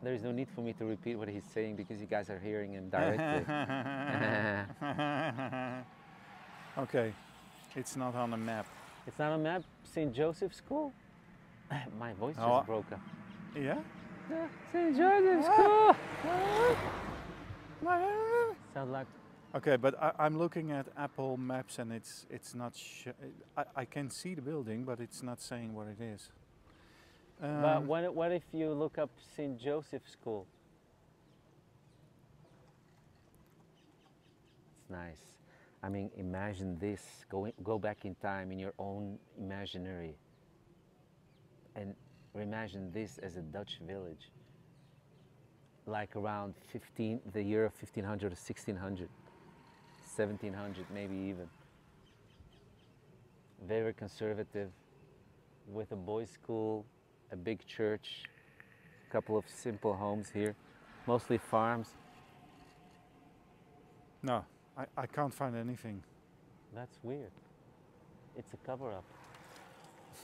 there is no need for me to repeat what he's saying because you guys are hearing him directly. [laughs] okay, it's not on the map. it's not on a map, St. Joseph School? [sighs] My voice just Oh. broke up. Yeah? Yeah, St. Joseph School! Ah. Ah. Sound like but I, I'm looking at Apple Maps and it's it's not. Sh- I, I can see the building, but it's not saying what it is. But Um, what, what if you look up St. Joseph School? It's nice. I mean, imagine this. Go, go back in time in your own imaginary and imagine this as a Dutch village. Like around 15, the year of 1500 or 1600, 1700 maybe even. Very conservative, with a boys' school, a big church, a couple of simple homes here, mostly farms. no, I, I can't find anything. That's weird. It's a cover up.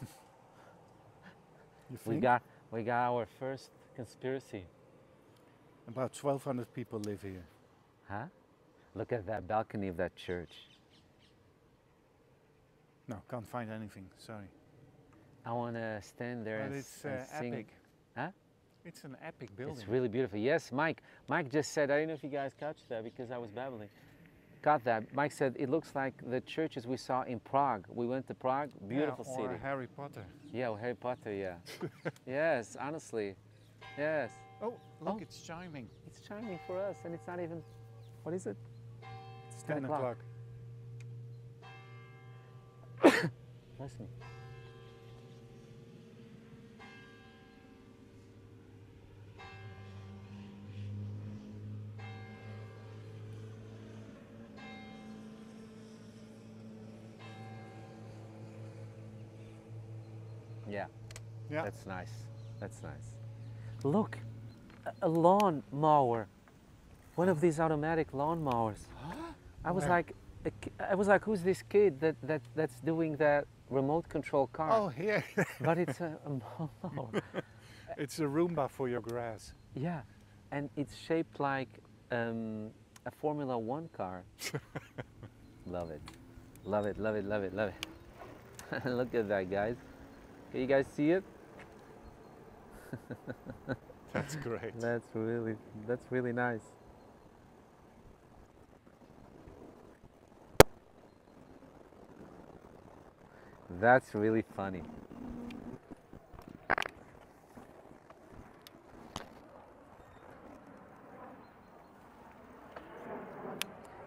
[laughs] We got we got our first conspiracy. About 1,200 people live here. Huh? Look at that balcony of that church. No, can't find anything. Sorry. I want to stand there But and, it's and uh, sing. epic. Huh? It's an epic building. It's really beautiful. Yes, Mike. Mike just said. I don't know if you guys caught that because I was babbling. Caught that. Mike said it looks like the churches we saw in Prague. We went to Prague. Beautiful yeah, or city. Harry Potter. Yeah, or Harry Potter. Yeah. [laughs] yes, honestly. Yes. Oh, look, Oh. it's chiming. It's chiming for us, and it's not even. What is it? 10, o'clock. [coughs] Listen. Yeah. Yeah. That's nice. That's nice. Look, a lawn mower. One of these automatic lawn mowers. I was like, I was like, who's this kid that, that that's doing that remote control car? Oh, here. [laughs] But it's a, a [laughs] it's a Roomba for your grass. yeah, and it's shaped like um, a Formula One car. [laughs] love it, love it, love it, love it, love it. Look at that, guys. Can you guys see it? That's great. That's really that's really nice. That's really funny.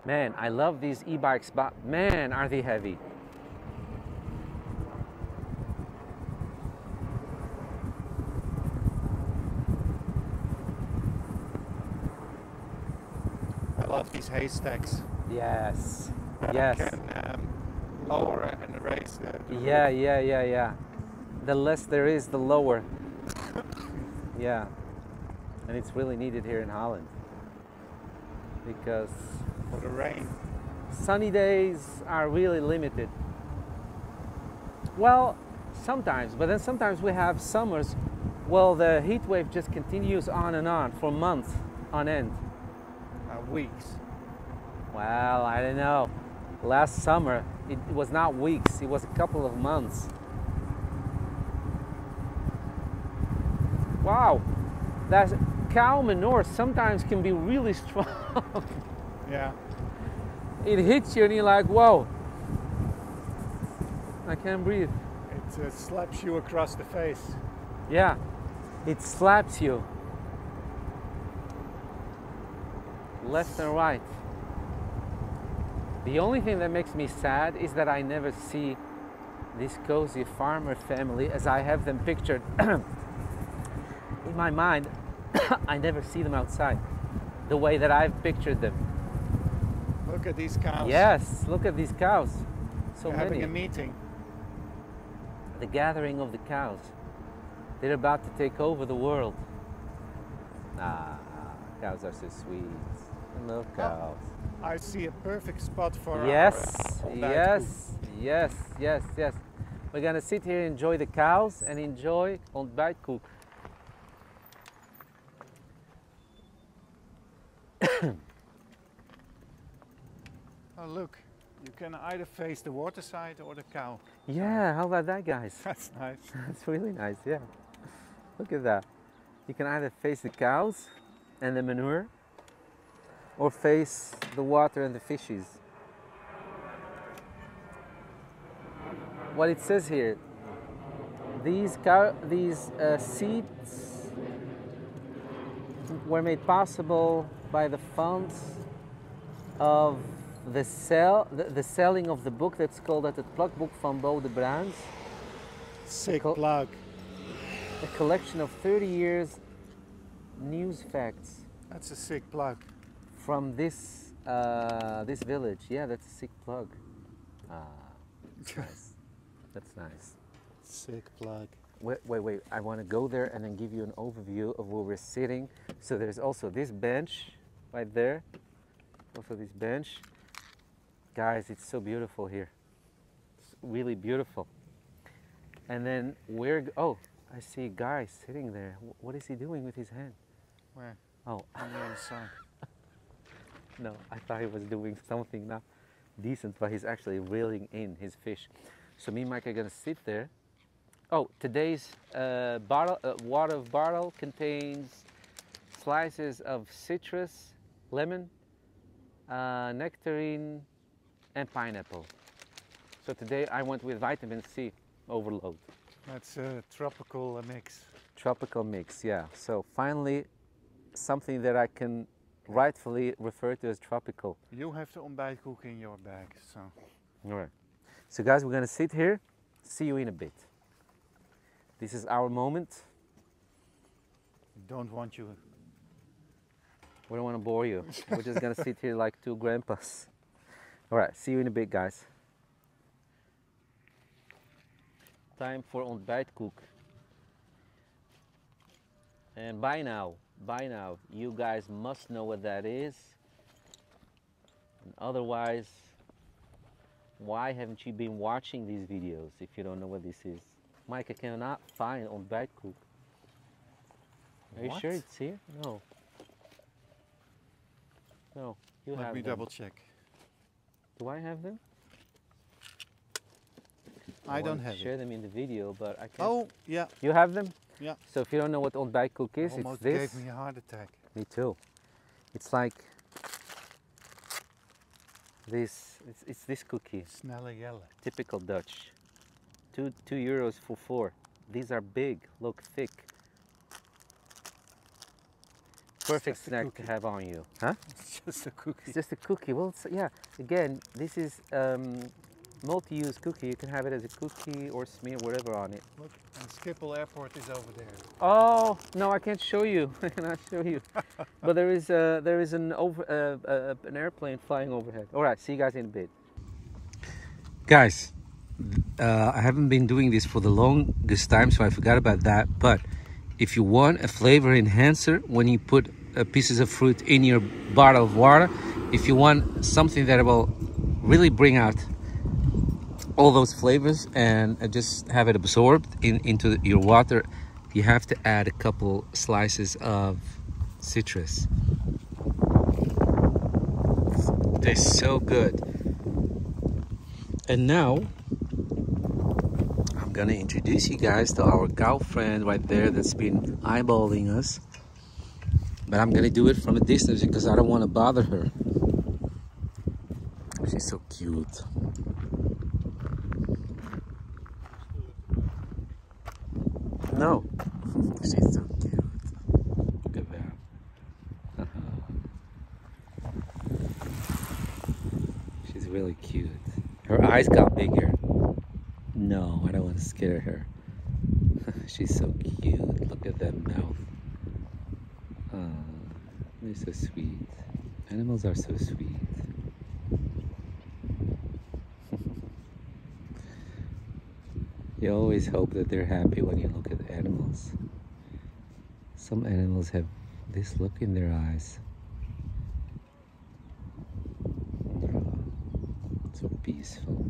Man, I love these e-bikes, but man, are they heavy. I love these haystacks. Yes. Yes. can um, lower and the. the Yeah, yeah, yeah, yeah. The less there is, the lower. yeah. And it's really needed here in Holland. Because for the rain. sunny days are really limited. Well, sometimes, but then sometimes we have summers. Well, the heat wave just continues on and on for months on end. Uh, weeks. Well, I don't know. Last summer, it was not weeks, it was a couple of months. Wow, that cow manure sometimes can be really [laughs] strong. Yeah. it hits you and you're like, whoa, I can't breathe. It uh, slaps you across the face. Yeah, it slaps you left and right. The only thing that makes me sad is that I never see this cozy farmer family as I have them pictured [clears throat] in my mind. [coughs] I never see them outside the way that I've pictured them. Look at these cows. Yes, look at these cows. So They're many. having a meeting. the gathering of the cows. They're about to take over the world. Ah, cows are so sweet. I love cows. I see a perfect spot for. Us. Yes, yes, yes, yes, yes. We're gonna sit here, enjoy the cows, and enjoy ontbijtkoek. [coughs] Oh look, you can either face the water side or the cow. Yeah, how about that, guys? [laughs] That's nice. [laughs] That's really nice, yeah. Look at that. You can either face the cows and the manure or face the water and the fishes. What it says here, these these uh, seeds were made possible by the funds of the sell the, the selling of the book that's called at Het Plakboek van Bo de Brands. Sick Co- plug. a collection of 30 years news facts That's a sick plug. From this uh, this village. Yeah, that's a sick plug. Ah, that's [laughs] nice. That's nice. Sick plug. Wait, wait, wait. I want to go there and then give you an overview of where we're sitting. So there's also this bench right there. Also this bench. Guys, it's so beautiful here. It's really beautiful. And then we're oh, I see a guy sitting there. What is he doing with his hand? Where? Oh, On the other side. [laughs] no, I thought he was doing [laughs] something not decent, but he's actually reeling in his fish. So me and Mike are gonna sit there. Oh, today's uh, bottle, uh, water of bottle contains slices of citrus, lemon, uh, nectarine, and pineapple. So today I went with vitamin C overload. That's a tropical mix. Tropical mix, yeah. So finally, something that I can rightfully referred to as tropical. You have to the ontbijtkoek in your bag, so. All right. So, guys, we're gonna sit here. See you in a bit. This is our moment. Don't want you. We don't want to bore you. [laughs] We're just gonna sit here like two grandpas. All right. See you in a bit, guys. Time for ontbijtkoek. And by now, by now, you guys must know what that is. And otherwise, why haven't you been watching these videos if you don't know what this is? Mike, I cannot find on Cook. Are you What? sure it's here? No. No, you Let have me them. double check. Do I have them? I don't have share it. them in the video, but I can't. Oh, yeah. You have them? Yeah. So if you don't know what ontbijtkoek is, Almost it's this. gave me a heart attack. Me too. It's like this. It's, it's this cookie, Snelle Jelle. typical Dutch. Two two euros for four. These are big. Look thick. Perfect snack to have on you, huh? It's just a cookie. It's just a cookie. Well, it's, yeah. Again, this is um, multi-use cookie. You can have it as a cookie or smear whatever on it. Look, and Schiphol Airport is over there. Oh no, I can't show you. [laughs] I cannot show you. [laughs] but there is uh, there is an over uh, uh, an airplane flying overhead. All right, see you guys in a bit. Guys, uh, I haven't been doing this for the longest time, so I forgot about that. But if you want a flavor enhancer when you put uh, pieces of fruit in your bottle of water, if you want something that will really bring out all those flavors and uh, just have it absorbed in, into your water, you have to add a couple slices of citrus. They're so good. And now I'm gonna introduce you guys to our girlfriend right there that's been eyeballing us. But I'm gonna do it from a distance because I don't want to bother her. She's so cute. No. She's so cute. Look at that. Uh-huh. She's really cute. Her eyes got bigger. No, I don't want to scare her. [laughs] She's so cute. Look at that mouth. Oh, they're so sweet. Animals are so sweet. You always hope that they're happy when you look at animals. Some animals have this look in their eyes. So peaceful.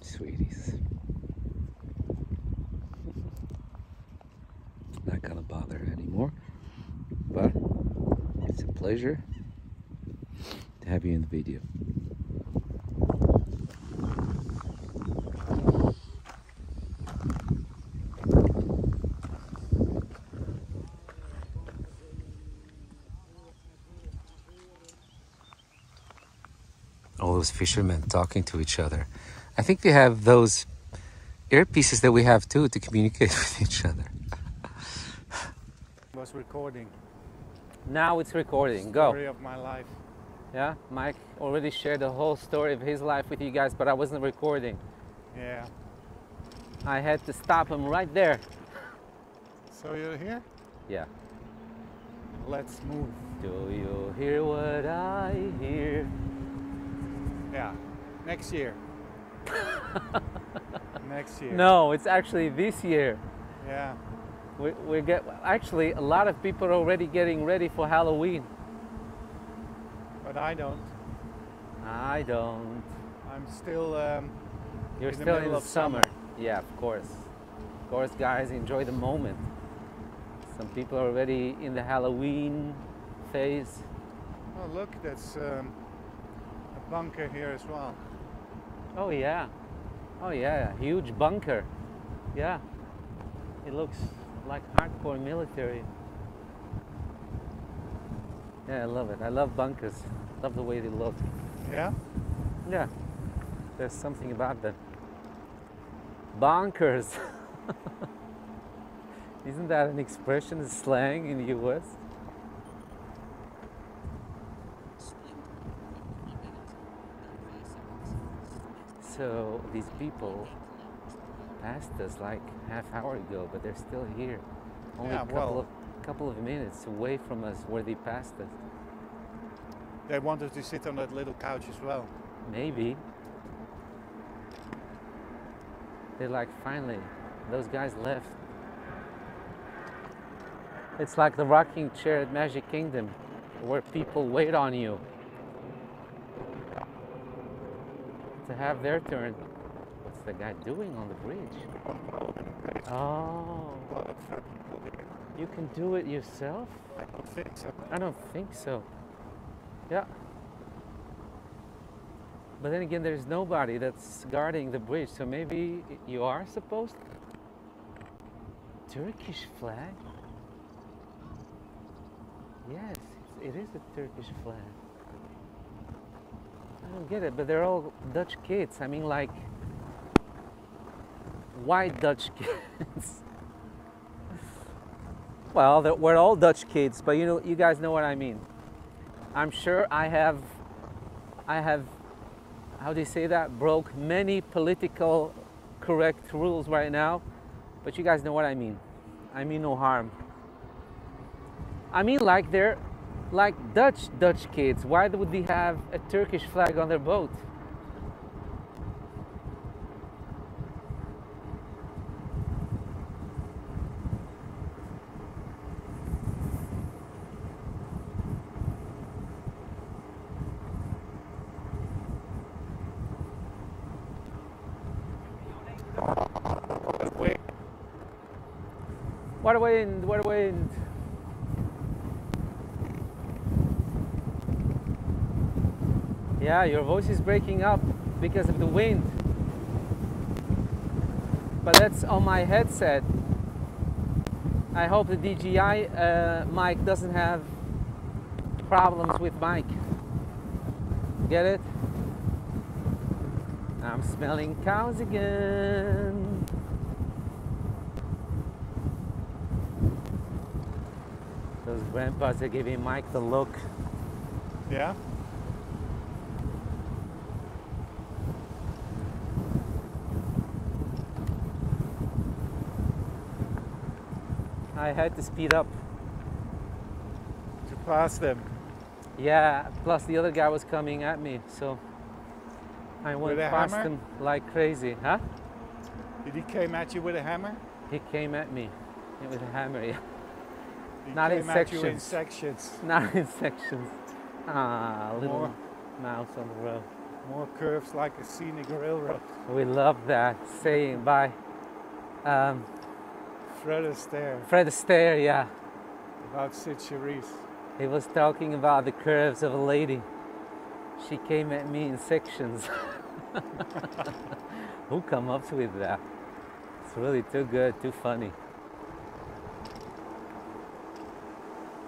Sweeties. Not gonna bother anymore. But it's a pleasure to have you in the video. all those fishermen talking to each other. I think they have those earpieces that we have too to communicate [laughs] with each other. Was recording. Now it's recording. Go. Story of my life. Yeah, Mike already shared the whole story of his life with you guys, but I wasn't recording. Yeah. I had to stop him right there. So you're here? Yeah. Let's move. Do you hear what I hear? Yeah. Next year. [laughs] Next year. No, it's actually this year. Yeah. We, we get actually a lot of people are already getting ready for Halloween. But I don't. I don't. I'm still um, You're In the still in the of summer. summer. Yeah, of course. Of course, guys, enjoy the moment. Some people are already in the Halloween phase. Oh look, that's um, bunker here as well. Oh yeah. Oh yeah, huge bunker. Yeah. It looks like hardcore military. Yeah, I love it. I love bunkers. Love the way they look. Yeah. Yeah. There's something about them. Bonkers. [laughs] Isn't that an expression, slang in the US? So these people passed us like half hour ago, but they're still here. Only Yeah, a couple well- of couple of minutes away from us where they passed us. They wanted to sit on that little couch as well. Maybe. They're like, finally, those guys left. It's like the rocking chair at Magic Kingdom, where people wait on you to have their turn. What's the guy doing on the bridge? Oh, you can do it yourself? I don't think so. I don't think so. Yeah. But then again, there's nobody that's guarding the bridge, so maybe you are supposed. Turkish flag? Yes, it is a Turkish flag. I don't get it, but they're all Dutch kids. I mean, like, white Dutch [laughs] kids. well, we're all Dutch kids, but you know, you guys know what I mean. I'm sure I have, I have, how do you say that? Broke many political correct rules right now, but you guys know what I mean. I mean no harm. I mean like they're like Dutch Dutch kids. Why would they have a Turkish flag on their boat? What a wind! What a wind! Yeah, your voice is breaking up because of the wind. But that's on my headset. I hope the DJI uh, mic doesn't have problems with mic. Get it? I'm smelling cows again. Those grandpas are giving Mike the look. yeah? I had to speed up. To pass them. Yeah, plus the other guy was coming at me, so I went past hammer? him like crazy. Huh? Did he came at you with a hammer? He came at me with a hammer. Yeah. He Not in you in sections. sections. [laughs] Not in sections. Ah, little More. mouse on the road. More curves like a scenic railroad. We love that saying by um, Fred Astaire Fred Astaire. Yeah, about Charisse. he was talking about the curves of a lady. She came at me in sections. [laughs] Who come up with that? It's really too good, too funny.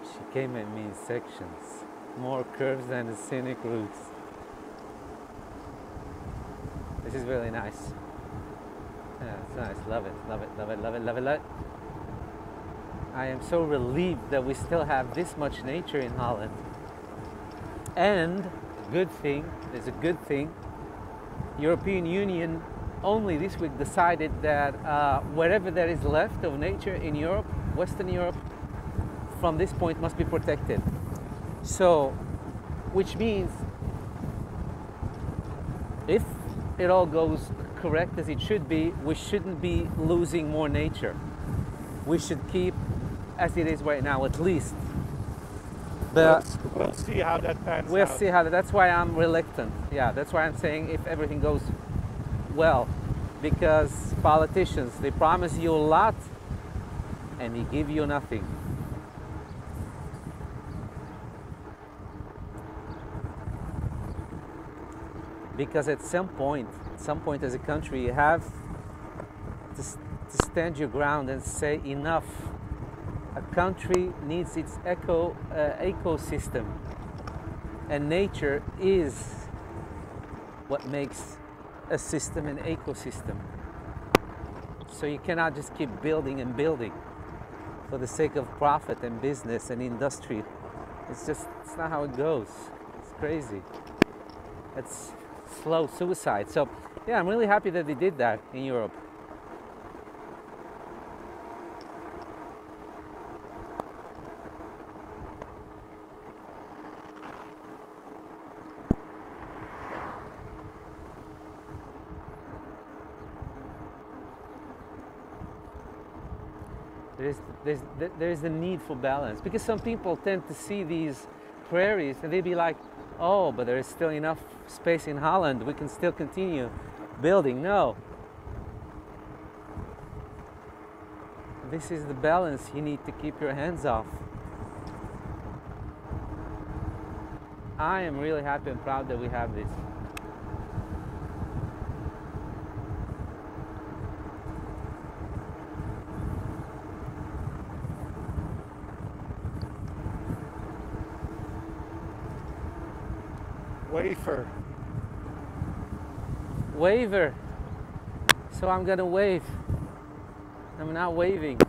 She came at me in sections. More curves than the scenic routes. This is really nice. Nice. Love it, love it, love it, love it, love it, love it. I am so relieved that we still have this much nature in Holland. And a good thing, there's a good thing. European Union only this week decided that uh, wherever there is left of nature in Europe, Western Europe, from this point must be protected. So, which means if it all goes correct as it should be, we shouldn't be losing more nature. We should keep as it is right now, at least. But we'll, we'll see how that pans we'll out. see how. That's why I'm reluctant. Yeah, that's why I'm saying if everything goes well, because politicians they promise you a lot and they give you nothing. Because at some point, at some point as a country, you have to, to stand your ground and say enough. A country needs its eco uh, ecosystem, and nature is what makes a system an ecosystem. So you cannot just keep building and building for the sake of profit and business and industry. It's just it's not how it goes. It's crazy. It's slow suicide. So yeah, I'm really happy that they did that in Europe. There's, there's, there's the need for balance because some people tend to see these prairies and they'd be like, oh, but there is still enough space in Holland. We can still continue building. No. This is the balance you need to keep your hands off. I am really happy and proud that we have this. Wafer. Waver. So I'm gonna wave. I'm not waving.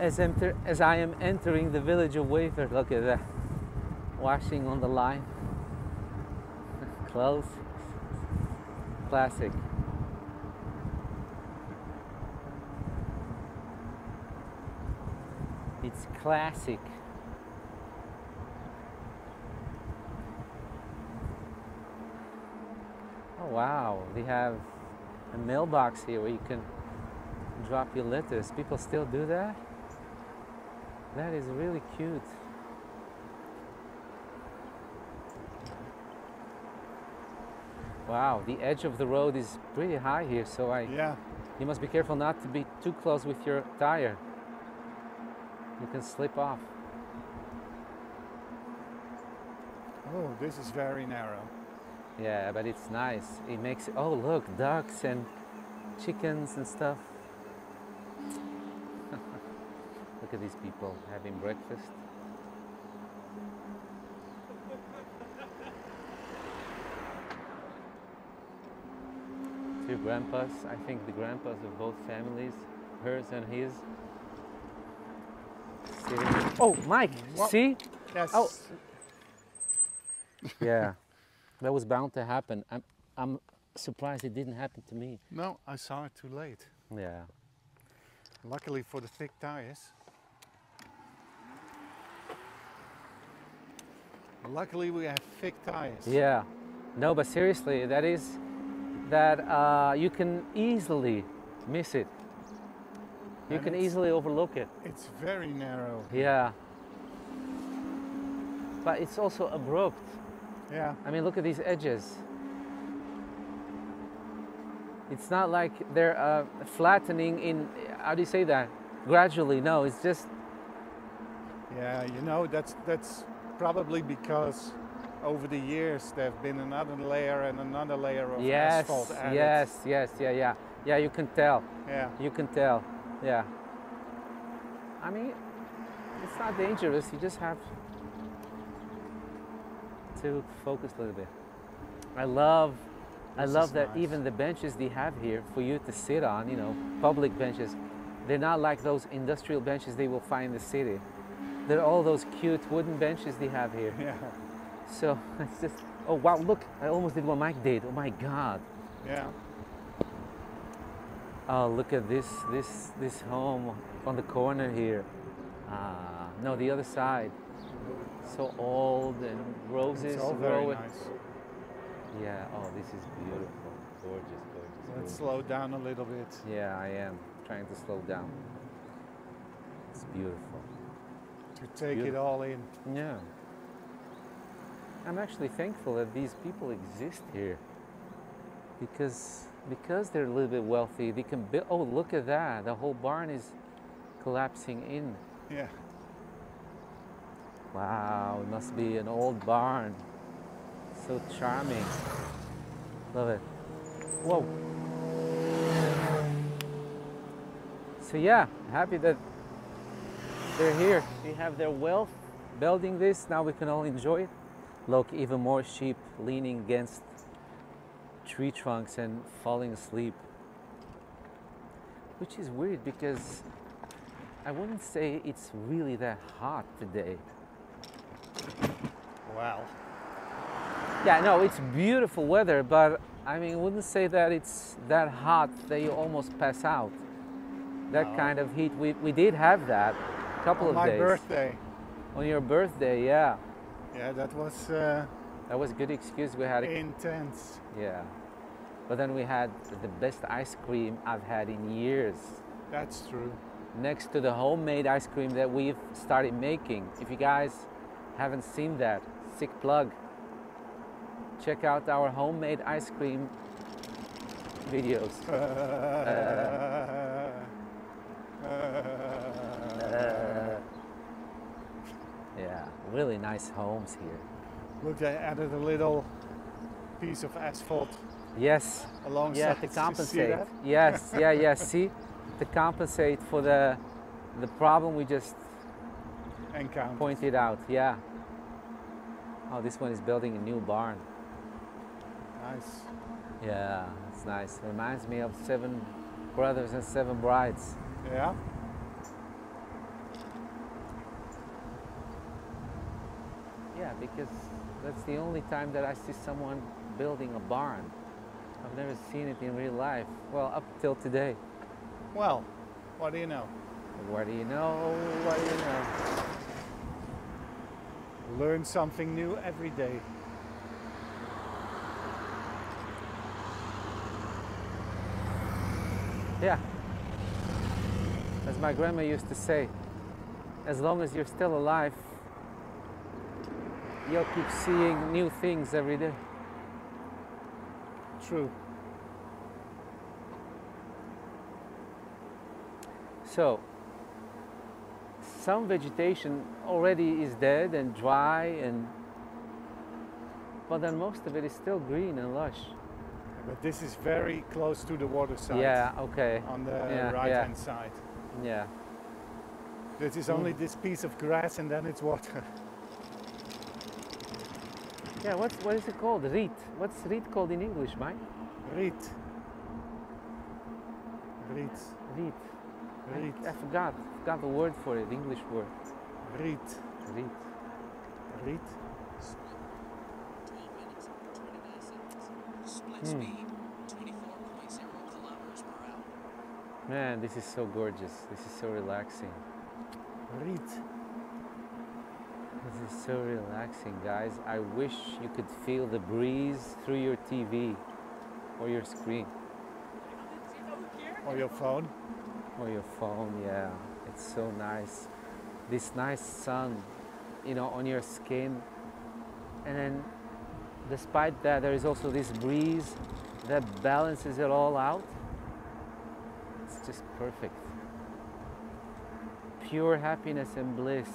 As, enter, as I am entering the village of Waver, look at that. Washing on the line. [laughs] Close. Classic. It's classic. Wow, they have a mailbox here where you can drop your letters. People still do that? That is really cute. Wow, the edge of the road is pretty high here, so I Yeah. you must be careful not to be too close with your tire. You can slip off. Oh, this is very narrow. Yeah, but it's nice. It makes oh look, ducks and chickens and stuff. [laughs] look at these people having breakfast. Two grandpas, I think the grandpas of both families, hers and his. Sitting. Oh, Mike, What? see? Yes. Oh. [laughs] Yeah, that was bound to happen. I'm, I'm surprised it didn't happen to me. No, I saw it too late. Yeah. Luckily for the thick tires. Luckily we have thick tires. Yeah. No, but seriously, that is that uh, you can easily miss it. You And can easily overlook it. It's very narrow. Yeah. But it's also abrupt. Yeah. I mean, look at these edges. It's not like they're uh, flattening in, how do you say that? Gradually. No, it's just, Yeah, you know that's that's probably because over the years there've been another layer and another layer of yes, asphalt added. yes, yes, yeah, yeah. Yeah, you can tell. Yeah. You can tell. Yeah. I mean, it's not dangerous. You just have to focus a little bit. I love, I love that nice. even the benches they have here for you to sit on, you know, public benches, they're not like those industrial benches they will find in the city. They're all those cute wooden benches they have here. Yeah. So [laughs] it's just, oh wow, look, I almost did what Mike did. Oh my God. Yeah. Oh, look at this, this, this home on the corner here. Ah, no, the other side. So old and roses It's all very growing. nice. Yeah. Oh, this is beautiful. Gorgeous, gorgeous. Let's gorgeous. slow down a little bit. Yeah, I am trying to slow down. It's beautiful. to take it all in. Yeah. I'm actually thankful that these people exist here. Because because they're a little bit wealthy, they can build oh look at that. The whole barn is collapsing in. Yeah. Wow, it must be an old barn. So charming. Love it. Whoa. So yeah, happy that they're here. They have their wealth building this. Now we can all enjoy it. Look, even more sheep leaning against tree trunks and falling asleep. Which is weird because I wouldn't say it's really that hot today. Wow. Yeah, no, it's beautiful weather, but I mean, I wouldn't say that it's that hot that you almost pass out. That No. kind of heat. We, we did have that a couple On of my birthday. On your birthday, yeah. Yeah, that was uh, That was a good excuse. We had, intense. yeah. But then we had the best ice cream I've had in years. That's true. next to the homemade ice cream that we've started making. If you guys haven't seen that, sick plug. Check out our homemade ice cream videos. [laughs] Yeah, really nice homes here. Look, they added a little piece of asphalt Yes, alongside. yeah, [laughs] to compensate. Yes, yeah, yeah. See, to compensate for the the problem we just Encounter. pointed out. Yeah. Oh, this one is building a new barn. Nice. Yeah, it's nice. Reminds me of Seven Brothers and Seven Brides. Yeah. Yeah, because that's the only time that I see someone building a barn. I've never seen it in real life. Well, up till today. Well, what do you know? What do you know? What do you know? Learn something new every day. Yeah. As my grandma used to say, as long as you're still alive, you'll keep seeing new things every day. True. So, some vegetation already is dead and dry and but then most of it is still green and lush. But this is very close to the water side. Yeah, okay. On the Yeah, right yeah. hand side. Yeah. This is only this piece of grass and then it's water. [laughs] Yeah, what's what is it called? Reed. What's reed called in English, Mike? Reed. Reed. Reed. Reed. I, I forgot. Forgot the word for it, the English word. Reed. Reed. Reed. 12 minutes, 29 seconds. Split Hmm. speed, 24.0 kilometers per hour. Man, this is so gorgeous. This is so relaxing. Reed. This is so relaxing, guys. I wish you could feel the breeze through your TV or your screen Or your phone. Or your phone. Yeah, it's so nice. This nice sun, you know, on your skin. And then, despite that, there is also this breeze that balances it all out. It's just perfect. Pure happiness and bliss.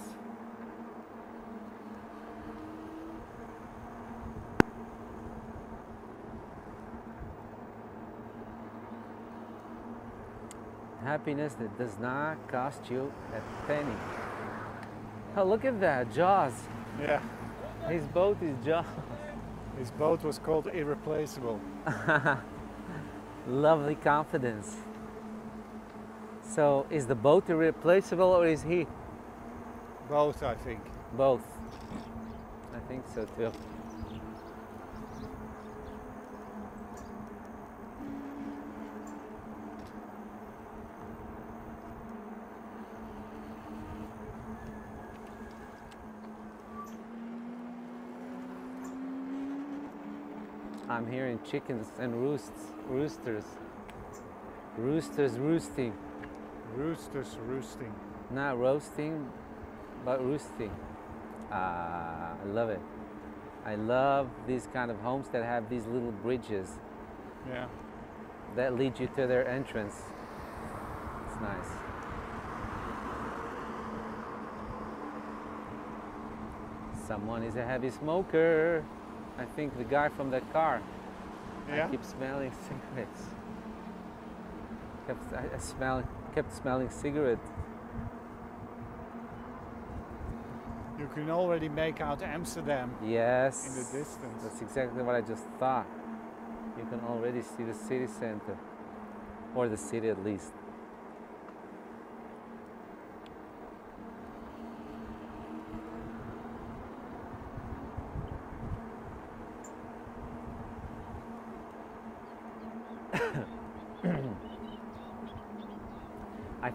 Happiness that does not cost you a penny. Oh, look at that, Jaws. Yeah. His boat is Jaws. His boat was called Irreplaceable. [laughs] Lovely confidence. So, is the boat irreplaceable or is he? Both, I think. Both. I think so too. I'm hearing chickens and roosts, roosters. Roosters roosting. Roosters roosting. Not roasting, but roosting. Ah, I love it. I love these kind of homes that have these little bridges Yeah. that lead you to their entrance. It's nice. Someone is a heavy smoker. I think the guy from that car. Yeah. I keep smelling cigarettes. Kept, I, I smell, kept smelling cigarette. You can already make out Amsterdam Yes. in the distance. That's exactly what I just thought. You can already see the city center, or the city at least.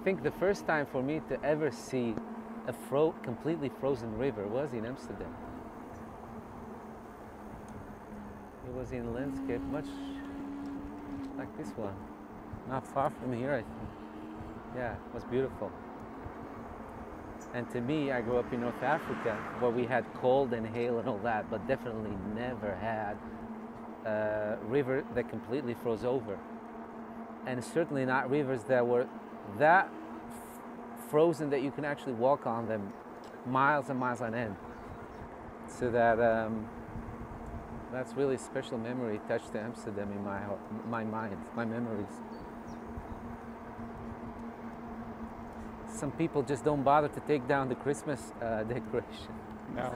Think the first time for me to ever see a fro- completely frozen river was in Amsterdam. It was in a landscape much like this one. Not far from here, I think. Yeah, it was beautiful. And to me, I grew up in North Africa where we had cold and hail and all that, but definitely never had a river that completely froze over. And certainly not rivers that were that f- frozen that you can actually walk on them miles and miles on end. So that um, that's really a special memory attached to Amsterdam in my my mind, my memories. Some people just don't bother to take down the Christmas uh, [laughs] decoration. No.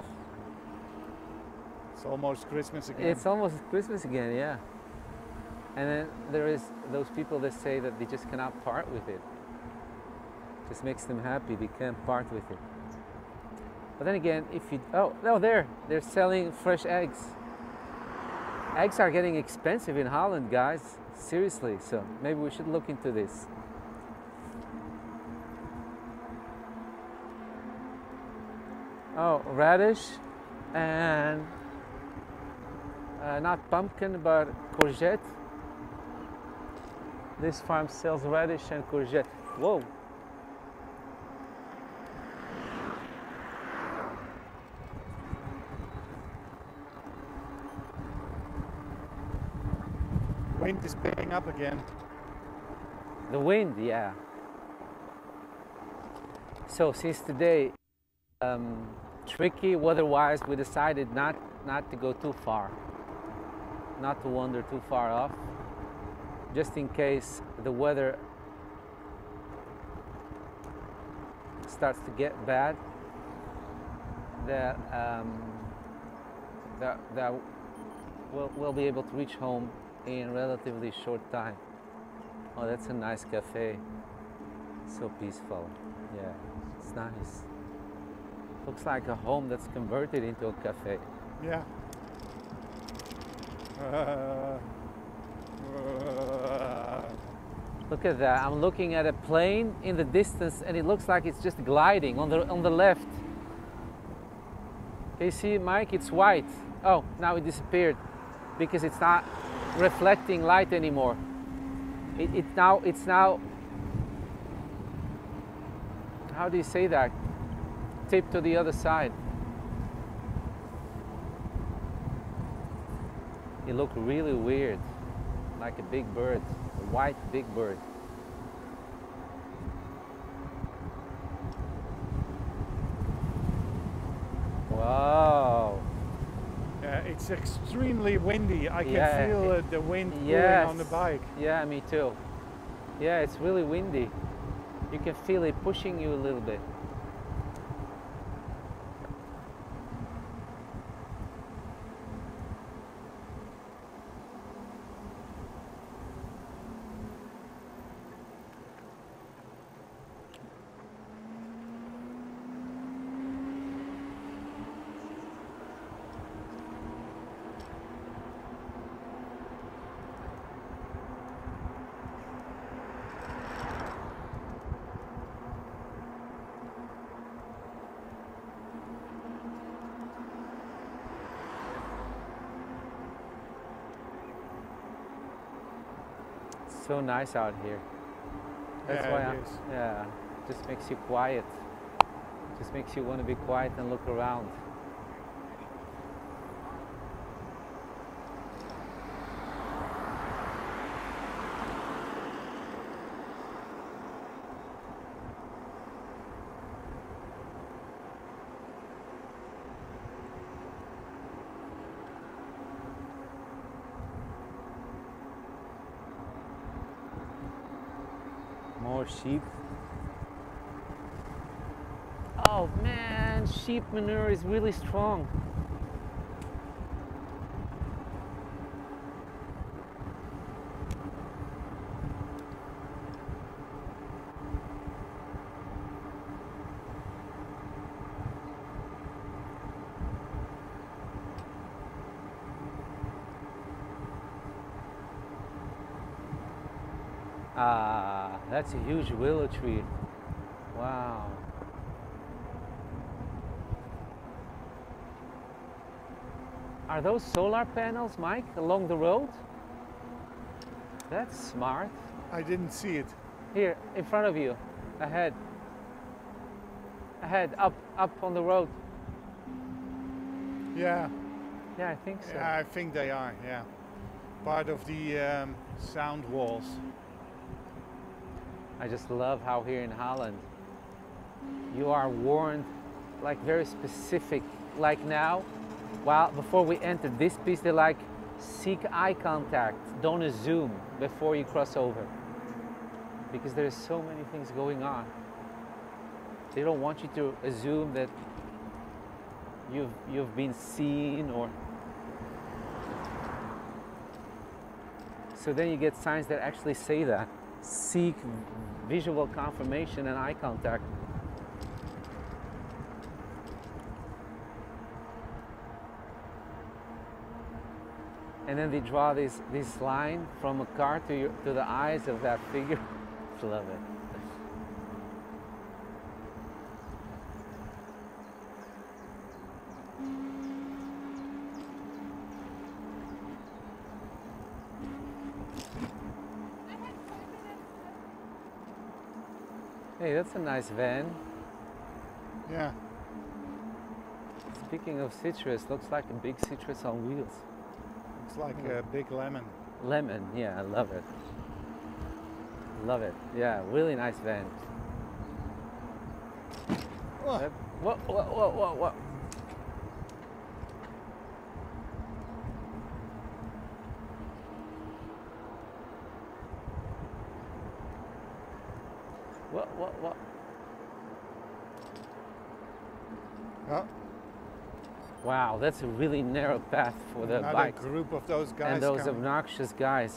It's almost Christmas again. It's almost Christmas again, yeah. And then there is those people that say that they just cannot part with it. Just makes them happy. They can't part with it. But then again, if you oh no, there they're selling fresh eggs. Eggs are getting expensive in Holland, guys. Seriously, so maybe we should look into this. Oh, radish and uh, not pumpkin but courgette. This farm sells radish and courgette. Whoa. Wind is picking up again. The wind, yeah. So since today, um, tricky weather-wise, we decided not not to go too far, not to wander too far off, just in case the weather starts to get bad. That um, that that we'll, we'll be able to reach home in relatively short time. Oh, that's a nice cafe. So peaceful. Yeah, it's nice. Looks like a home that's converted into a cafe. Yeah. Uh, uh, Look at that. I'm looking at a plane in the distance and it looks like it's just gliding on the on the left. Can you see, Mike? It's white. Oh, now it disappeared because it's not reflecting light anymore. It, it now it's now how do you say that? Tip to the other side. It looked really weird, like a big bird, a white big bird. Wow. It's extremely windy. I can Yeah, feel it- the wind Yes. pulling on the bike. Yeah, me too. Yeah, it's really windy. You can feel it pushing you a little bit. So nice out here. That's Yeah, why it I'm, is. yeah, just makes you quiet. Just makes you want to be quiet and look around. More sheep. Oh man, sheep manure is really strong. Ah, that's a huge willow tree. Wow. Are those solar panels, Mike, along the road? That's smart. I didn't see it. Here, in front of you, ahead. Ahead, up, up on the road. Yeah, Yeah, I think so. yeah, I think they are. Yeah, part of the um, sound walls. I just love how here in Holland you are warned like very specific. Like now, while before we entered this piece, they're like seek eye contact, don't assume before you cross over. Because there's so many things going on. They don't want you to assume that you've you've been seen or so then you get signs that actually say that seek visual confirmation and eye contact. And then they draw this this line from a car to your, to the eyes of that figure. [laughs] Love it hey that's a nice van Yeah, speaking of citrus looks like a big citrus on wheels it's like a hmm. big lemon. Lemon, yeah, I love it. Love it. Yeah, really nice van. That- Whoa, whoa, whoa, whoa, whoa. What, what, what? oh, Wow, that's a really narrow path for the another bikes. group of those guys. and those coming. obnoxious guys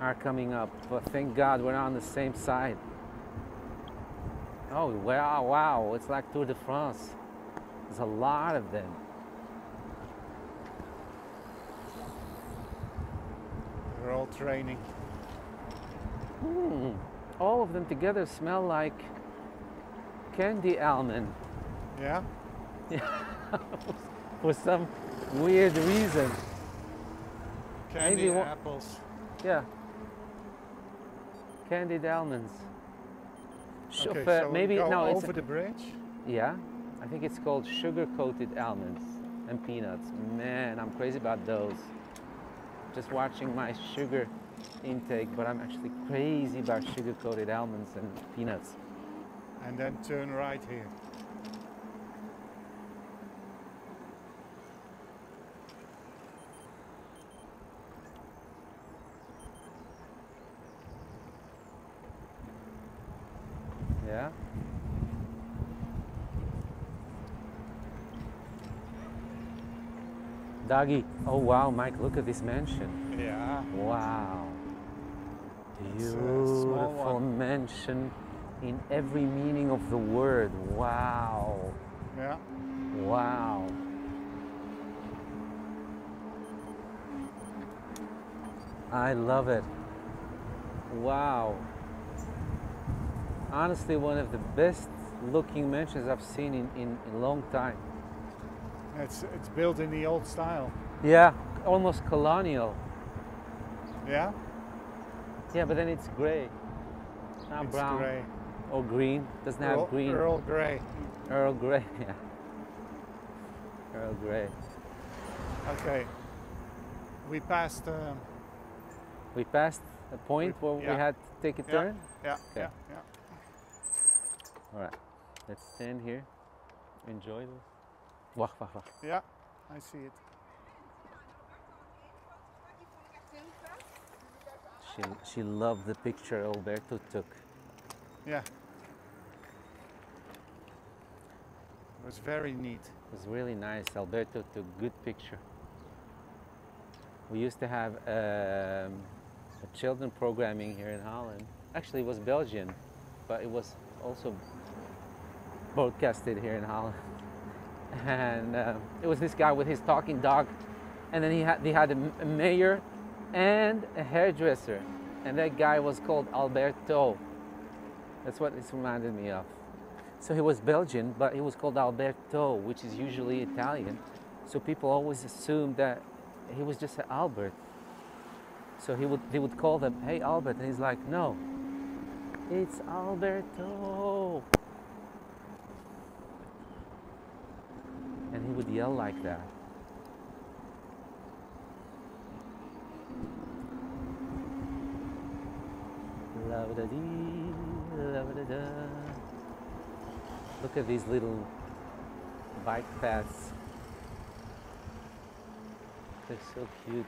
are coming up. But thank God we're on the same side. Oh wow, wow! It's like Tour de France. There's a lot of them. They're all training. Hmm. All of them together smell like candy almond Yeah? Yeah, [laughs] [laughs] for some weird reason. candy Maybe wa- apples. Yeah. Candied almonds. Sh- Okay, of, so we maybe go no, it's over the bridge. Yeah, I think it's called sugar coated almonds and peanuts. Man, I'm crazy about those. Just watching my sugar intake, but I'm actually crazy about sugar coated almonds and peanuts. and then turn right here. Yeah? Doggy. Oh wow, Mike, look at this mansion. Yeah, Wow. It's a small Beautiful mansion in every meaning of the word. Wow. yeah. Wow. I love it. Wow. Honestly, one of the best looking mansions I've seen in, in, in a long time. It's it's built in the old style. Yeah, almost colonial. Yeah, Yeah, but then it's gray. Not it's brown grey. or green. Doesn't have green. Earl Grey. Earl Grey, [laughs] yeah. Earl Grey. Okay. We passed. Um, We passed a point We- where we had to take a Yeah. turn. yeah, Okay. yeah, yeah. All right, let's stand here. Enjoy this. Wacht, wacht, wacht. Yeah, I see it. She, she loved the picture Alberto took. Yeah. It was very neat. It was really nice. Alberto took good picture. We used to have um, a children programming here in Holland. Actually, it was Belgian, but it was also broadcasted here in Holland. And uh, it was this guy with his talking dog, and then he had they had a, mayor and a hairdresser, and that guy was called Alberto. That's what this reminded me of. So he was Belgian, but he was called Alberto, which is usually Italian. So people always assumed that he was just an Albert. So he would, they would call them, "Hey Albert," and he's like, "No, It's Alberto. Yell like that. Look at these little bike paths. They're so cute.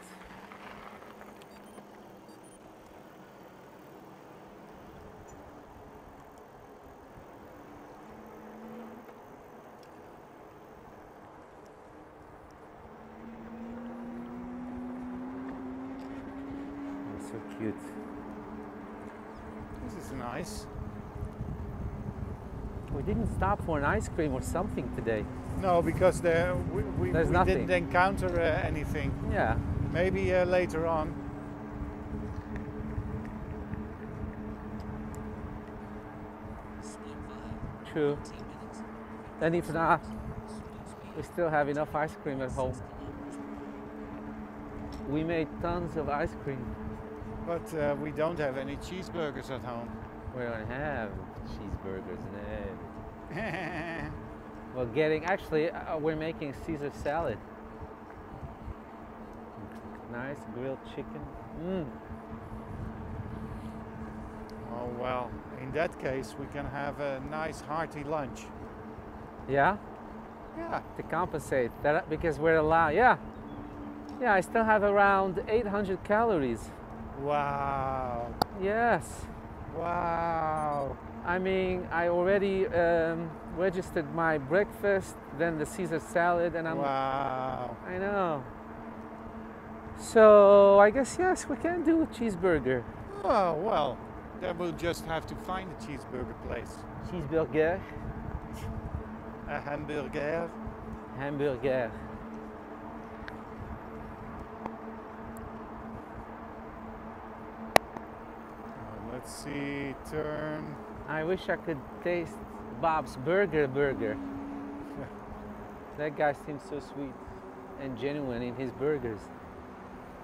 This is nice. We didn't stop for an ice cream or something today. No, because there we, we, There's we nothing. didn't encounter uh, anything. Yeah. Maybe uh, later on. True. And if not, we still have enough ice cream at home. Kilometers per hour. We made tons of ice cream. But uh, we don't have any cheeseburgers at home. We don't have cheeseburgers and eggs. We're getting, actually, uh, we're making Caesar salad. Nice grilled chicken. Mm. oh well, in that case we can have a nice hearty lunch. Yeah, Yeah. to compensate that because we're allowed. Yeah, yeah. I still have around 800 calories. Wow. Yes. Wow. I mean, I already um, registered my breakfast, then the Caesar salad, and I'm. Wow. I know. So I guess yes, we can do a cheeseburger. Oh well, then we'll just have to find a cheeseburger place. Cheeseburger, A hamburger. hamburger. Uh, let's see. Turn. I wish I could taste Bob's Burger Burger. [laughs] That guy seems so sweet and genuine in his burgers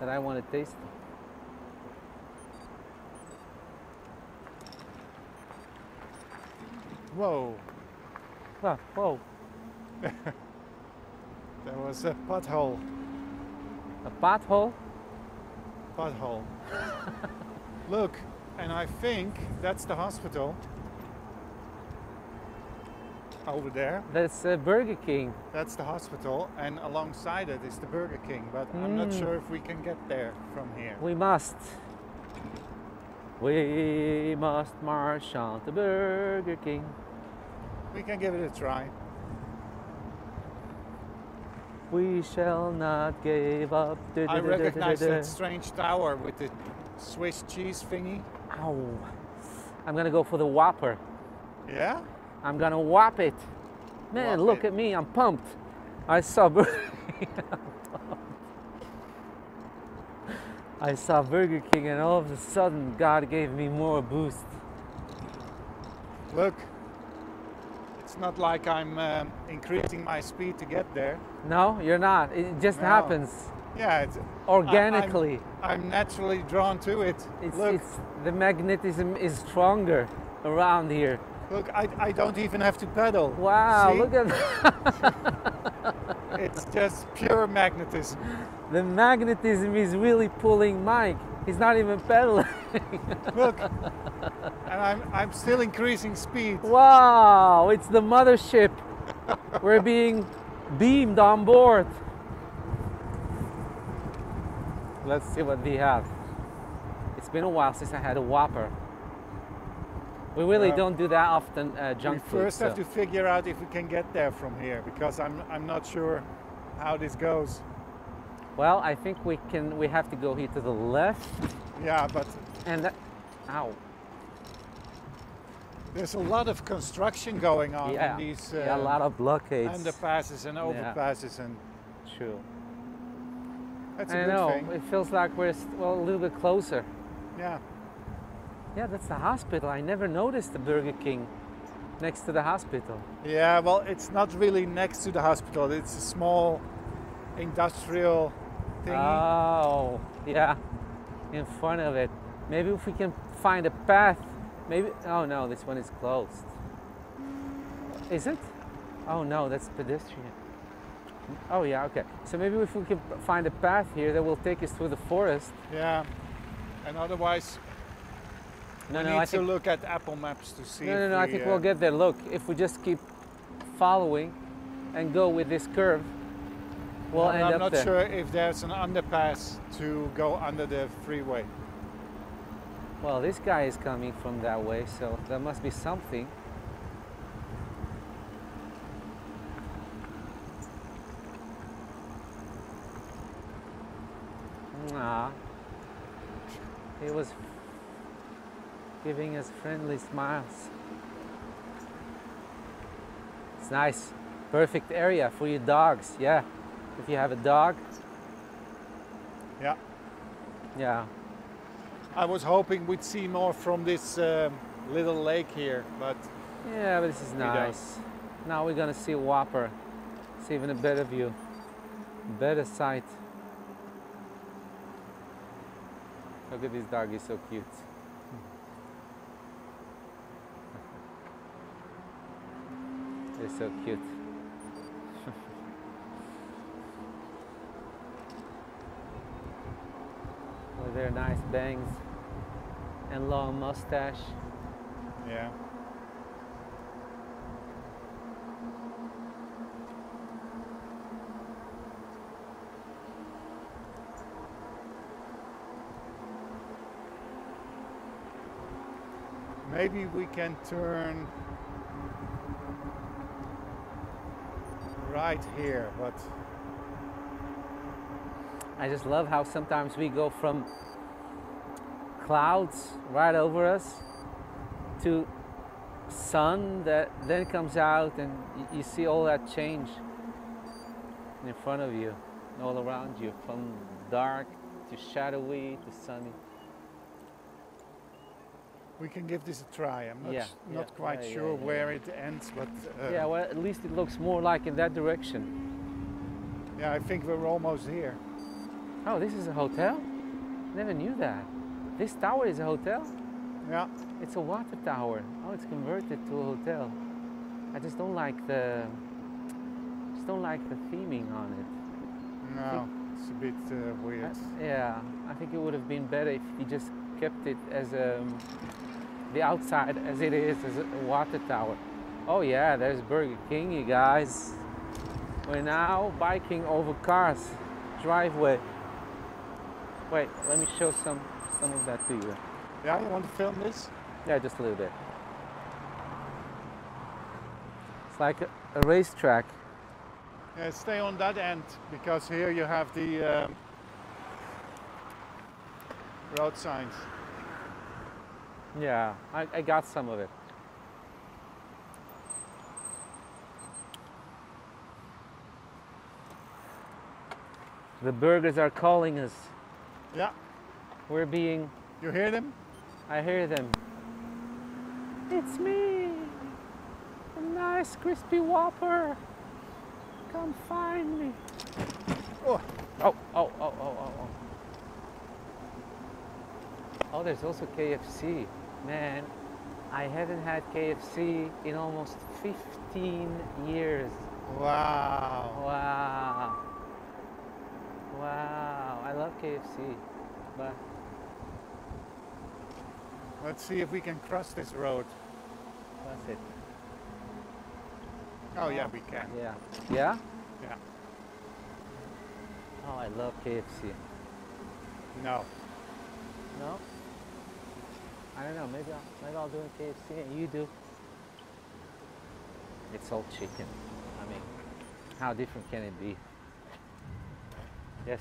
that I want to taste them. Whoa. Ah, whoa, [laughs] There was a pothole. a pothole? Pothole. [laughs] Look, and I think that's the hospital. Over there. That's uh, Burger King. That's the hospital, and alongside it is the Burger King. But I'm not Mm. sure if we can get there from here. We must. We must march on to Burger King. We can give it a try. We shall not give up. I recognize that strange tower with the Swiss cheese thingy. Ow. I'm gonna go for the Whopper. Yeah? I'm gonna whop it. Man, Whop look it. at me, I'm pumped. I saw Burger [laughs] I saw Burger King and all of a sudden God gave me more boost. Look. It's not like I'm um, increasing my speed to get there. No, you're not. It just No. happens Yeah, it's, organically. I'm naturally drawn to it. It's, look, it's the magnetism is stronger around here. look, I, I don't even have to pedal. Wow, See? look at that. [laughs] It's just pure magnetism. the magnetism is really pulling Mike. He's not even pedaling. Look, [laughs] and I'm, I'm still increasing speed. wow, it's the mothership. We're being beamed on board. Let's see what we have. It's been a while since I had a Whopper. We really Yeah. don't do that often uh, junk we food. first have to figure out if we can get there from here because I'm, I'm not sure how this goes. Well, I think we can. We have to go here to the left, Yeah, but and that. Ow. there's a lot of construction going on yeah. in these yeah, a uh, lot of blockades. underpasses and Yeah. overpasses, and True. That's a I good know. thing. It feels like we're well a little bit closer. Yeah, Yeah, that's the hospital. I never noticed the Burger King next to the hospital. yeah. Well, it's not really next to the hospital. It's a small industrial thingy. Oh, yeah, in front of it. Maybe if we can find a path Maybe. Oh no, this one is closed. Is it? Oh no, that's pedestrian. Oh yeah, okay. So maybe if we can find a path here that will take us through the forest. Yeah. And otherwise, No, we no, need I to look at Apple Maps to see. No, no, no. I think uh, we'll get there. Look, if we just keep following and go with this curve, we'll end I'm up not there. sure if there's an underpass to go under the freeway. Well, this guy is coming from that way, so there must be something. Nah. He was giving us friendly smiles. It's nice. Perfect area for your dogs, yeah. If you have a dog, Yeah. yeah. I was hoping we'd see more from this um, little lake here, but Yeah, but this is don't. nice. Now we're gonna see Whopper. It's even a better view, better sight. Look at this dog, he's so cute. He's so cute. [laughs] With their nice bangs and long mustache. yeah. Maybe we can turn right here, but I just love how sometimes we go from clouds right over us to sun that then comes out and you see all that change in front of you, all around you, from dark to shadowy to sunny. We can give this a try. I'm not, Yeah, not yeah, quite yeah, sure where it ends, but uh, yeah, well, at least it looks more like in that direction. yeah, I think we're almost here. Oh, this is a hotel? Never knew that. This tower is a hotel? Yeah, It's a water tower. Oh, it's converted to a hotel. I just don't like the just don't like the theming on it. no, it's a bit uh, I- weird. yeah, I think it would have been better if he just kept it as a the outside as it is as a water tower. Oh yeah, there's Burger King, you guys. We're now biking over cars driveway. Wait, let me show some some of that to you. Yeah, you want to film this? Yeah, just a little bit. It's like a, a racetrack. Yeah, stay on that end because here you have the um, road signs. Yeah, I, I got some of it. The burgers are calling us. Yeah, We're being, you hear them? I hear them. It's me, a nice crispy whopper. Come find me. Oh, Oh, oh, oh, oh, oh, oh. Oh, there's also KFC. Man, I haven't had KFC in almost 15 years. wow. Wow. Wow. I love KFC. But Let's see if we can cross this road. that's it. Oh, yeah, we can. Yeah. Yeah? Yeah. Oh, I love KFC. No. No? I don't know. Maybe I'll, maybe I'll do a KFC and you do. It's all chicken. I mean, how different can it be? Yes.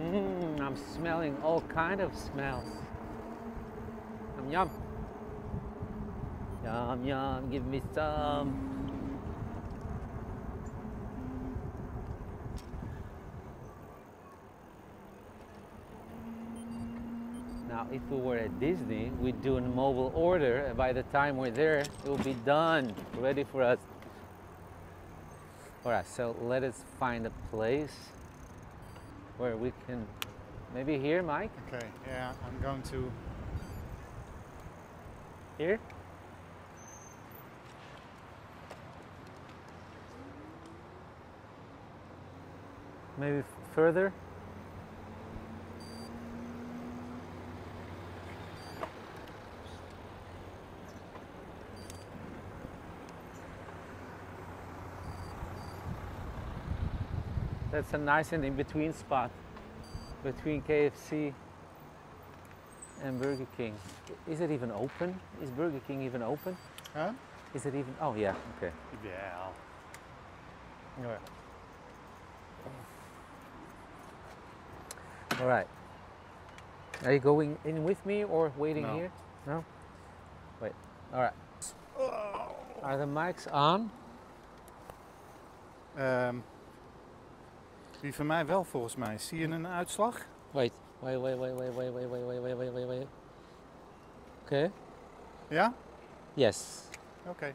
Mm, I'm smelling all kind of smells. Yum yum. Yum give me some. Now, if we were at Disney, we'd do a mobile order, and by the time we're there, it will be done, ready for us. All right, so let us find a place where we can, maybe here, Mike? Okay, yeah, I'm going to. Here? Maybe further? That's a nice and in between spot between KFC and Burger King. Is it even open? Is Burger King even open? Huh? Is it even? Oh yeah. Okay. Yeah. All All right. Are you going in with me or waiting No. here? No. Wait. All right. Oh. Are the mics on? Ehm, die van mij wel volgens mij. Zie je een uitslag? Wait. Wait. Wait. Wait. Wait. Wait. Wait. Wait. Wait. Wait. Wait. Wait. Wait. Okay. Ja? Yes. Oké.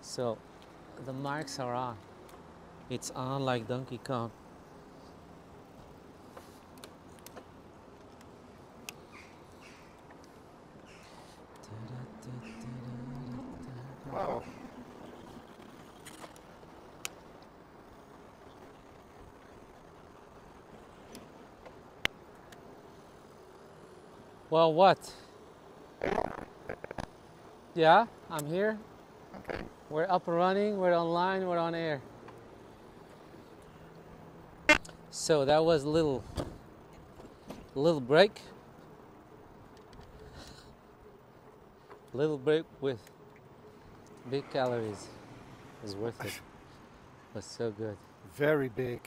So, the mics are on. It's on like Donkey Kong. Well, what? Yeah, I'm here. Oké. We're up and running, we're online, we're on air. So that was a little little break. Little break with big calories. It was worth it. It was so good. Very big.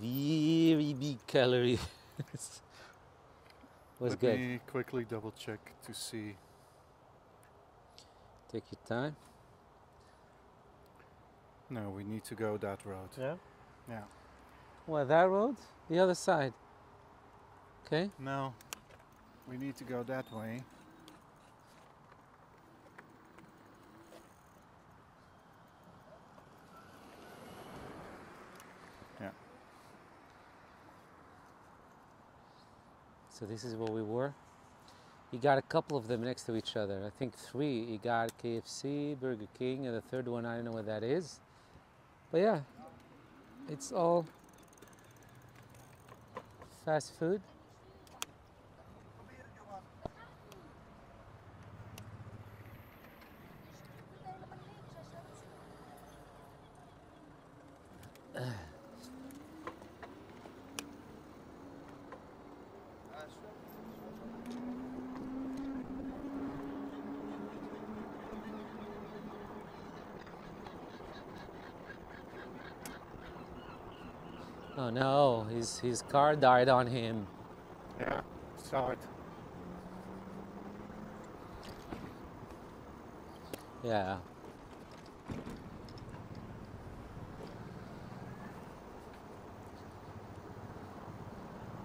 Very big calories. [laughs] was Let good. me quickly double check to see. Take your time. No, we need to go that road. Yeah. Yeah. Well, that road? The other side. Okay. No, we need to go that way. So this is where we were. You got a couple of them next to each other. I think three. You got KFC, Burger King, and the third one I don't know what that is. But yeah, it's all fast food. Oh no, his his car died on him. Yeah. Saw it. Yeah.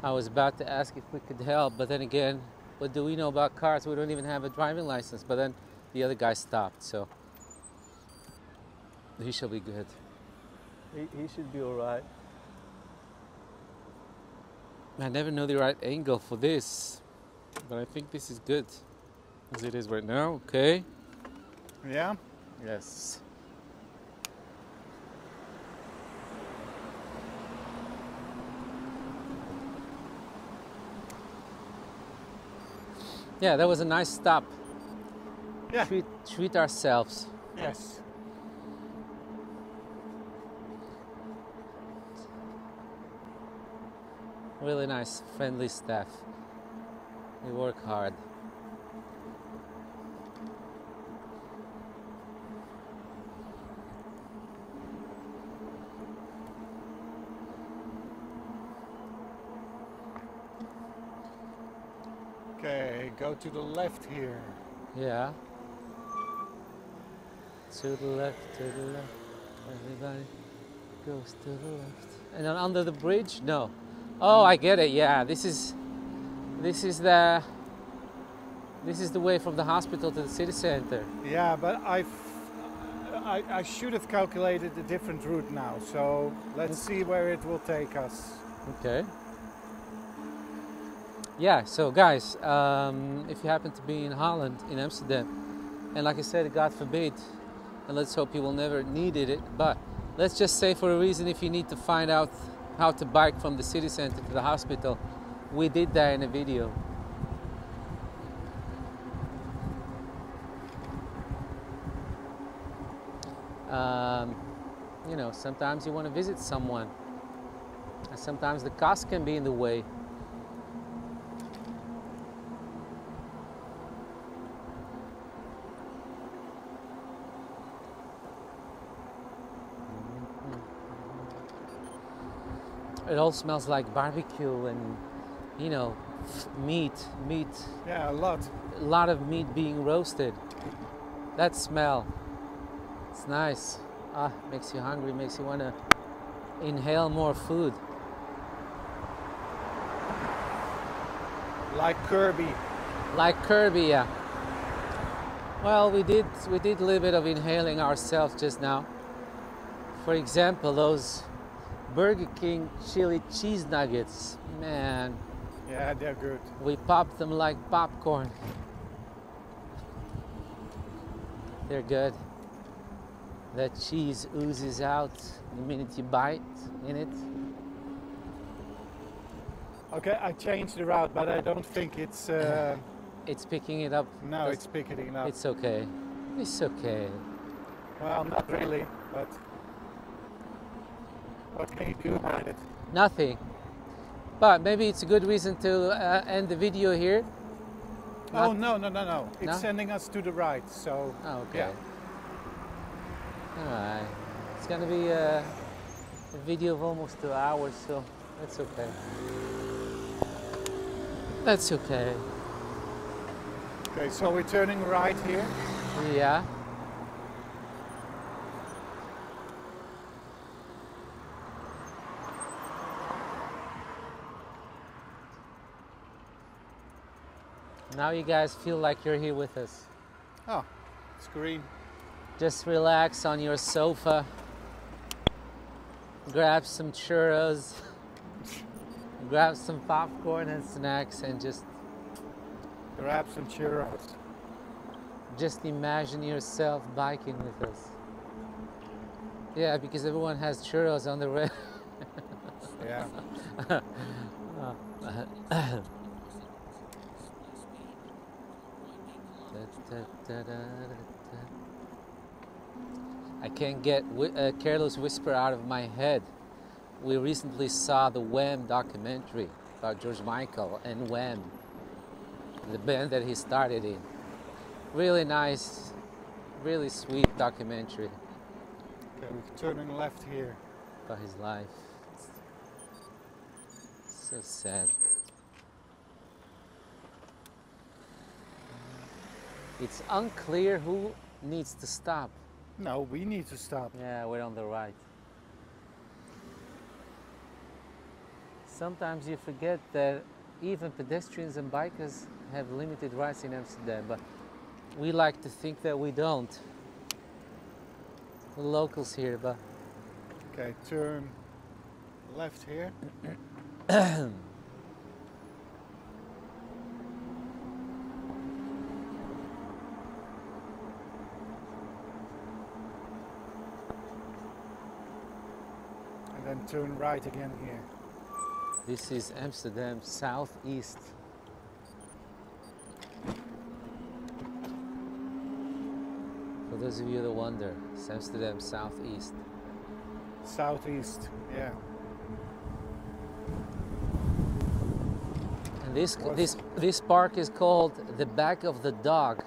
I was about to ask if we could help, but then again, what do we know about cars? We don't even have a driving license. But then the other guy stopped, so he shall be good. He, he should be alright. I never know the right angle for this, but I think this is good as it is right now. Okay. Yeah? Yes. Yeah, that was a nice stop. Yeah. Treat, treat ourselves. Yes. Really nice, friendly staff. They work hard. Okay, go to the left here. Yeah. To the left, to the left. Everybody goes to the left. And then under the bridge? No. Oh, I get it. Yeah, this is This is the this is the way from the hospital to the city center. Yeah, but I've, I, I should have calculated a different route now. So let's see where it will take us. Okay. Yeah, so guys, um, if you happen to be in Holland, in Amsterdam, and like I said, God forbid, and let's hope you will never needed it, but let's just say for a reason if you need to find out how to bike from the city center to the hospital, we did that in a video. Um, you know, sometimes you want to visit someone, and sometimes the cost can be in the way. It all smells like barbecue and, you know, meat, meat, Yeah, a lot. a lot of meat being roasted. That smell, it's nice. Ah, makes you hungry, makes you want to inhale more food. Like Kirby. Like Kirby, yeah. Well, we did we did a little bit of inhaling ourselves just now. For example, those Burger King chili cheese nuggets. Man, Yeah, they're good. we popped them like popcorn. They're good. That cheese oozes out the minute you bite in it. Okay, I changed the route, but I don't think it's. Uh, [laughs] It's picking it up. no, it's picking it up. It's okay. It's okay. Well, not really, but. What can you do about it? Nothing. But maybe it's a good reason to uh, end the video here. Oh, no, no, no, no. It's No? sending us to the right, so. Oh, okay. Yeah. All right. It's gonna be a, a video of almost two hours, so that's okay. That's okay. Okay, so we're turning right here. Yeah. Now you guys feel like you're here with us. Oh, it's green. Just relax on your sofa. Grab some churros. [laughs] grab some popcorn and snacks and just Grab some churros. just imagine yourself biking with us. Yeah, because everyone has churros on the road. [laughs] Yeah. [laughs] I can't get a careless whisper out of my head. We recently saw the Wham documentary about George Michael and Wham, the band that he started in. Really nice, really sweet documentary Okay, we're turning left here. about his life. So sad. It's unclear who needs to stop. No, we need to stop. Yeah, we're on the right. Sometimes you forget that even pedestrians and bikers have limited rights in Amsterdam, but we like to think that we don't. The locals here, but Okay, turn left here. [clears throat] turn right again here. this is Amsterdam southeast. For those of you that wonder, it's Amsterdam southeast. Southeast, yeah. And this What's- this this park is called the back of the dog.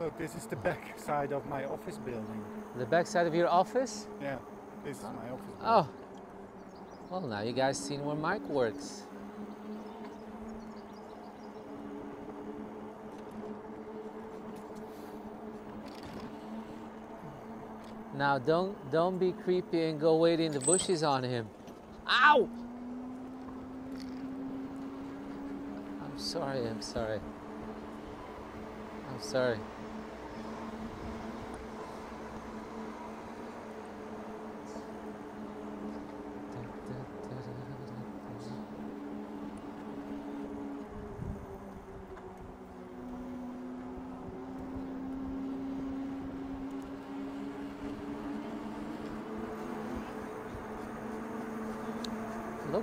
Look, this is the back side of my office building. The back side of your office? Yeah, this is my office. Oh. Well, now you guys seen where Mike works. Now don't don't be creepy and go wait in the bushes on him. Ow! I'm sorry, I'm sorry. I'm sorry.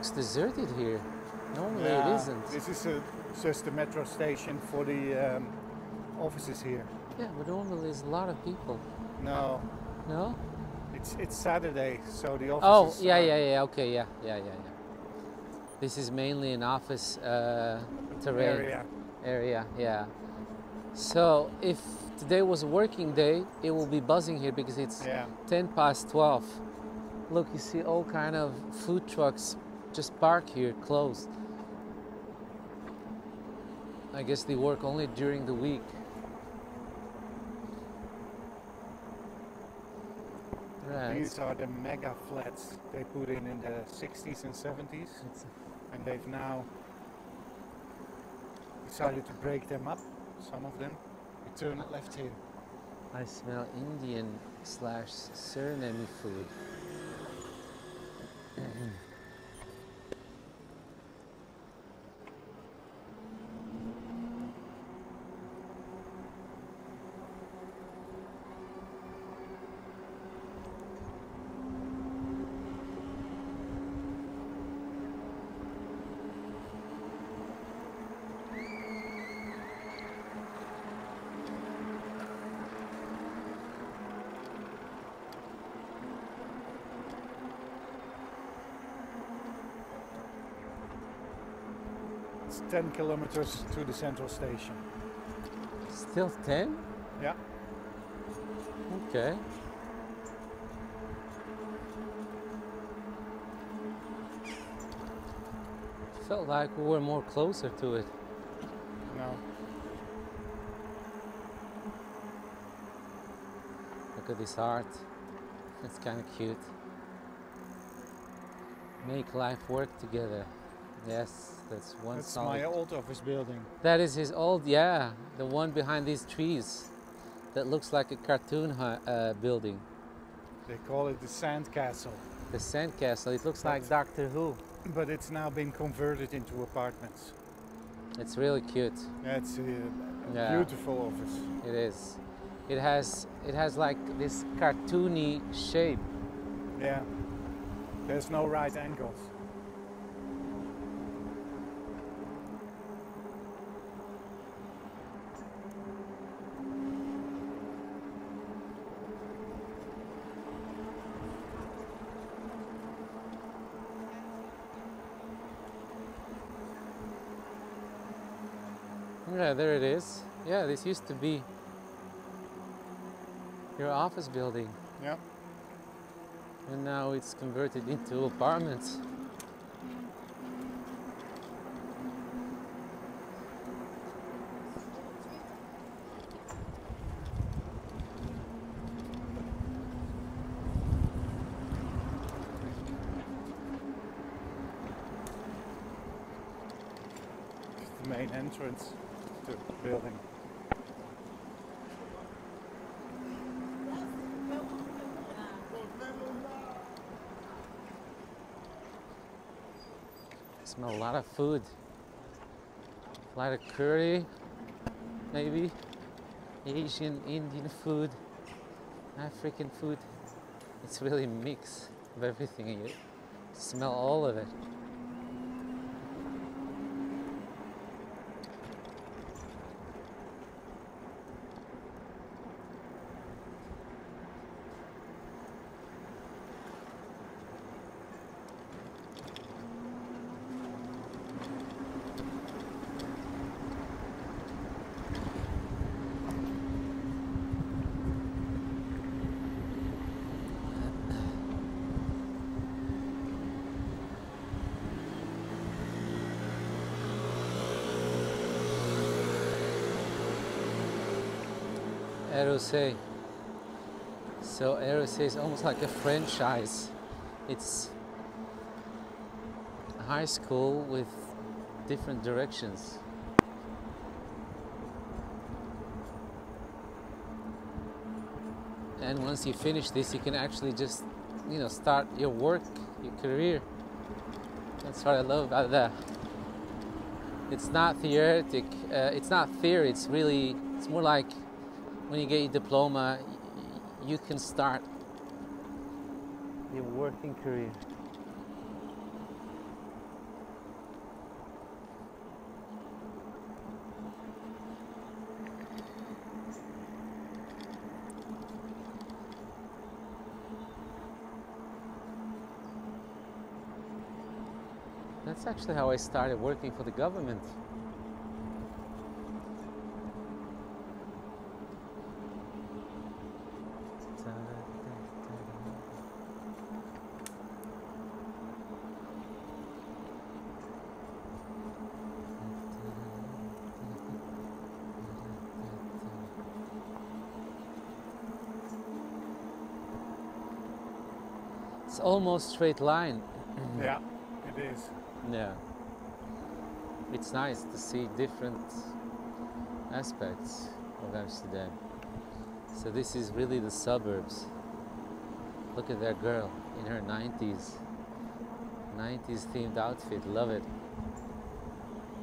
Looks deserted here. Normally it Yeah, isn't. This is a, just a metro station for the um, offices here. Yeah, but normally there's a lot of people. No, No? it's it's Saturday, so the Oh, yeah, yeah, yeah. Okay, yeah, yeah, yeah, yeah. This is mainly an office uh, terrain Area. area. Yeah. So if today was a working day, it will be buzzing here because it's Yeah. 10 past 12. Look, you see all kind of food trucks just park here, closed. I guess they work only during the week. Right. These are the mega flats they put in in the 60s and 70s, and they've now decided to break them up. Some of them. We turn left here. I smell Indian slash Suriname food. It's 10 kilometers to the central station. Still 10? Yeah. Okay. Felt like we were more closer to it. No. Look at this art. It's kind of cute. Make life work together. Yes, that's one That's solid. my old office building. That is his old, yeah, the one behind these trees. That looks like a cartoon hu- uh, building. They call it the Sand Castle, The sandcastle. It looks like Doctor Who. but it's now been converted into apartments. It's really cute. That's a, a Yeah. beautiful office. It is. It has it has like this cartoony shape. Yeah. There's no right angles. Yeah, there it is. Yeah, this used to be your office building, Yeah. and now it's converted into apartments. The main entrance to the building. I food. A lot of curry, maybe. Asian, Indian food, African food. It's really a mix of everything. You smell all of it. say. So RSA is almost like a franchise. It's high school with different directions. And once you finish this, you can actually just, you know, start your work, your career. That's what I love about that. It's not theoretic. Uh, it's not theory. It's really. It's more like when you get your diploma, you can start your working career. That's actually how I started working for the government. It's almost straight line. Yeah, it is. Yeah. It's nice to see different aspects of Amsterdam. So this is really the suburbs. Look at that girl in her 90s. 90s themed outfit, love it.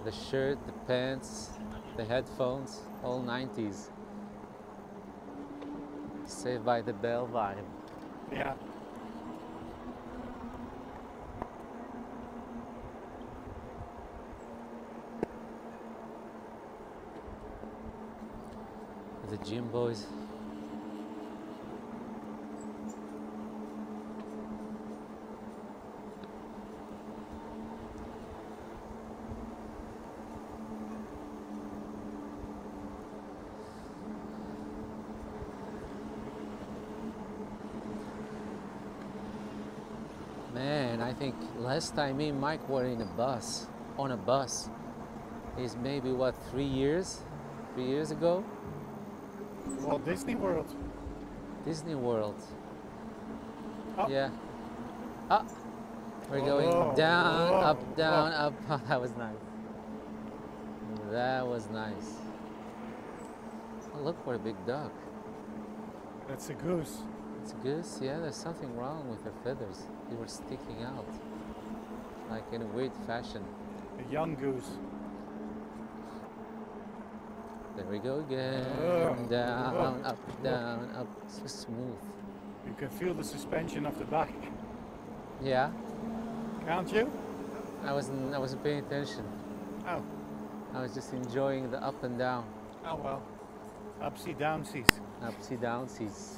The shirt, the pants, the headphones, all 90s. Saved by the Bell vibe. Yeah. The gym boys. Man, I think last time me and Mike were in a bus, on a bus, is maybe what, three years? Three years ago? Walt Disney World. Disney World. Oh. Yeah. Ah, we're going Whoa, down, whoa, up, down, up. Oh, [laughs] that was nice. That was nice. Oh, look for a big duck. That's a goose. It's a goose. Yeah, there's something wrong with her feathers. They were sticking out, like in a weird fashion. A young goose. There we go again. Oh, down, up, down, up. So smooth. You can feel the suspension of the bike, Yeah, can't you? I wasn't. I wasn't paying attention. Oh, I was just enjoying the up and down. oh well. Upsy downsies. Upsy downsies.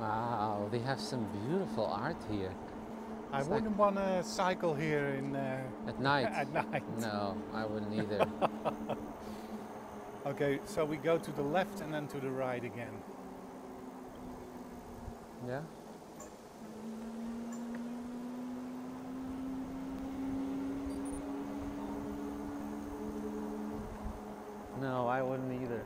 Wow, they have some beautiful art here. I It's wouldn't want to cycle here in uh, At night? [laughs] at night. No, I wouldn't either. [laughs] Okay, so we go to the left and then to the right again. yeah? No, I wouldn't either.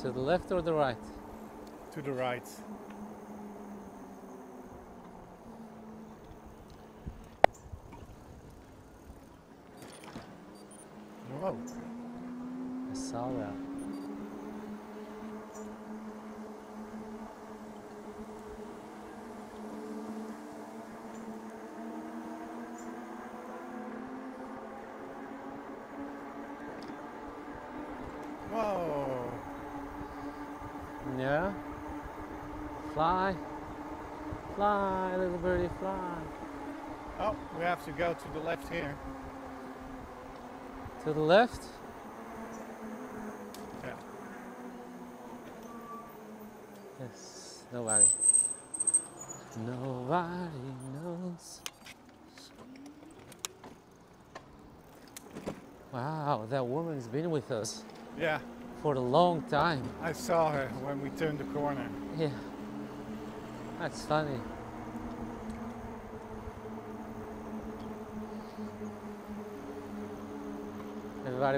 To the left or the right? To the right. Whoa. I saw that. Whoa. Yeah. Fly. Fly, little birdie, fly. Oh, we have to go to the left here. To the left. Yeah. Yes, nobody. Nobody knows. Wow, that woman's been with us Yeah, for a long time. I saw her when we turned the corner. Yeah. That's funny.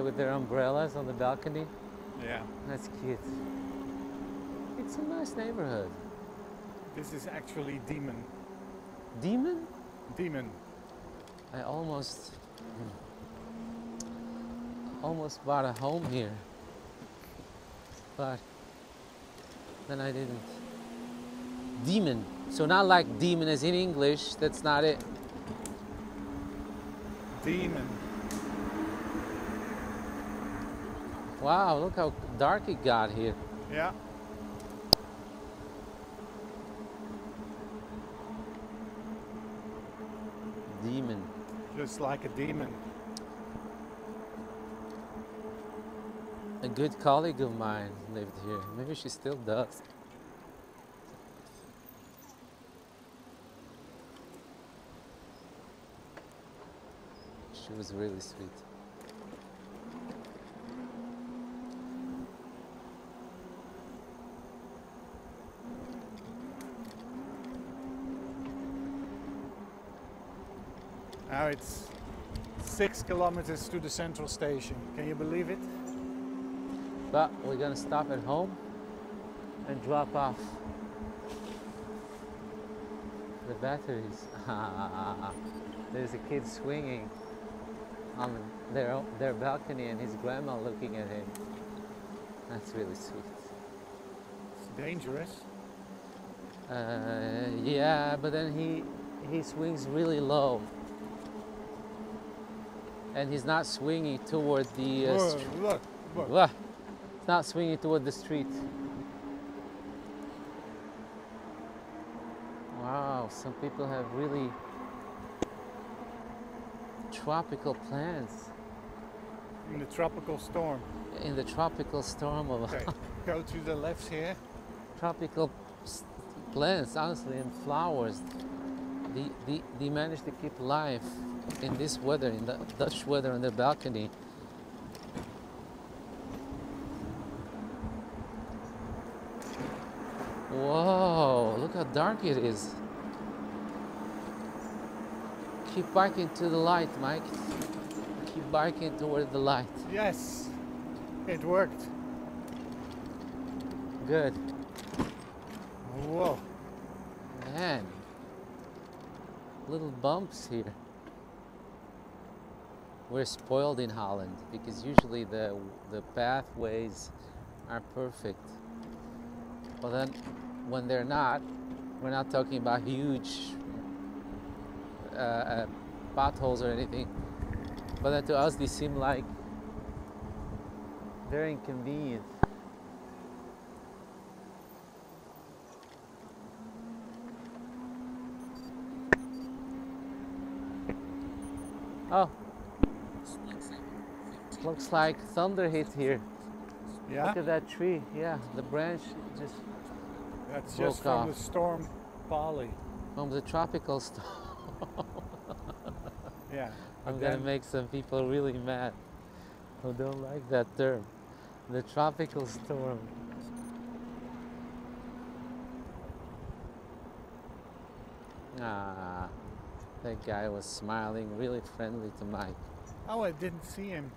Everybody with their umbrellas on the balcony. Yeah. That's cute. It's a nice neighborhood. This is actually Diemen. Diemen? Diemen. I almost almost bought a home here. But then I didn't. Diemen. So not like demon as in English, that's not it. Diemen. Wow, look how dark it got here. Yeah. Diemen. Just like a demon. A good colleague of mine lived here. Maybe she still does. She was really sweet. Now it's six kilometers to the central station. Can you believe it? But we're gonna stop at home and drop off the batteries. [laughs] There's a kid swinging on their their balcony and his grandma looking at him. That's really sweet. It's dangerous. Uh, yeah, but then he he swings really low, and he's not swinging toward the. Uh, Whoa, str- look, look. It's not swinging toward the street. Wow, some people have really tropical plants In the tropical storm. in the tropical storm of Okay, [laughs] go to the left here. tropical plants, honestly, and flowers. They, they, they manage to keep life in this weather, in the Dutch weather on their balcony. Whoa, look how dark it is. Keep biking to the light, Mike. Keep biking toward the light. Yes, it worked. Good. Whoa. Man, little bumps here. We're spoiled in Holland because usually the the pathways are perfect. But then, when they're not, we're not talking about huge uh, uh, potholes or anything. But then to us, they seem like very inconvenient. Oh, looks like thunder hit here. Yeah, Look at that tree. Yeah, the branch just that's broke just from the storm Polly. from the tropical storm. [laughs] Yeah. I'm gonna make some people really mad who don't like that term. The tropical storm. Ah, that guy was smiling, really friendly to Mike. Oh, I didn't see him.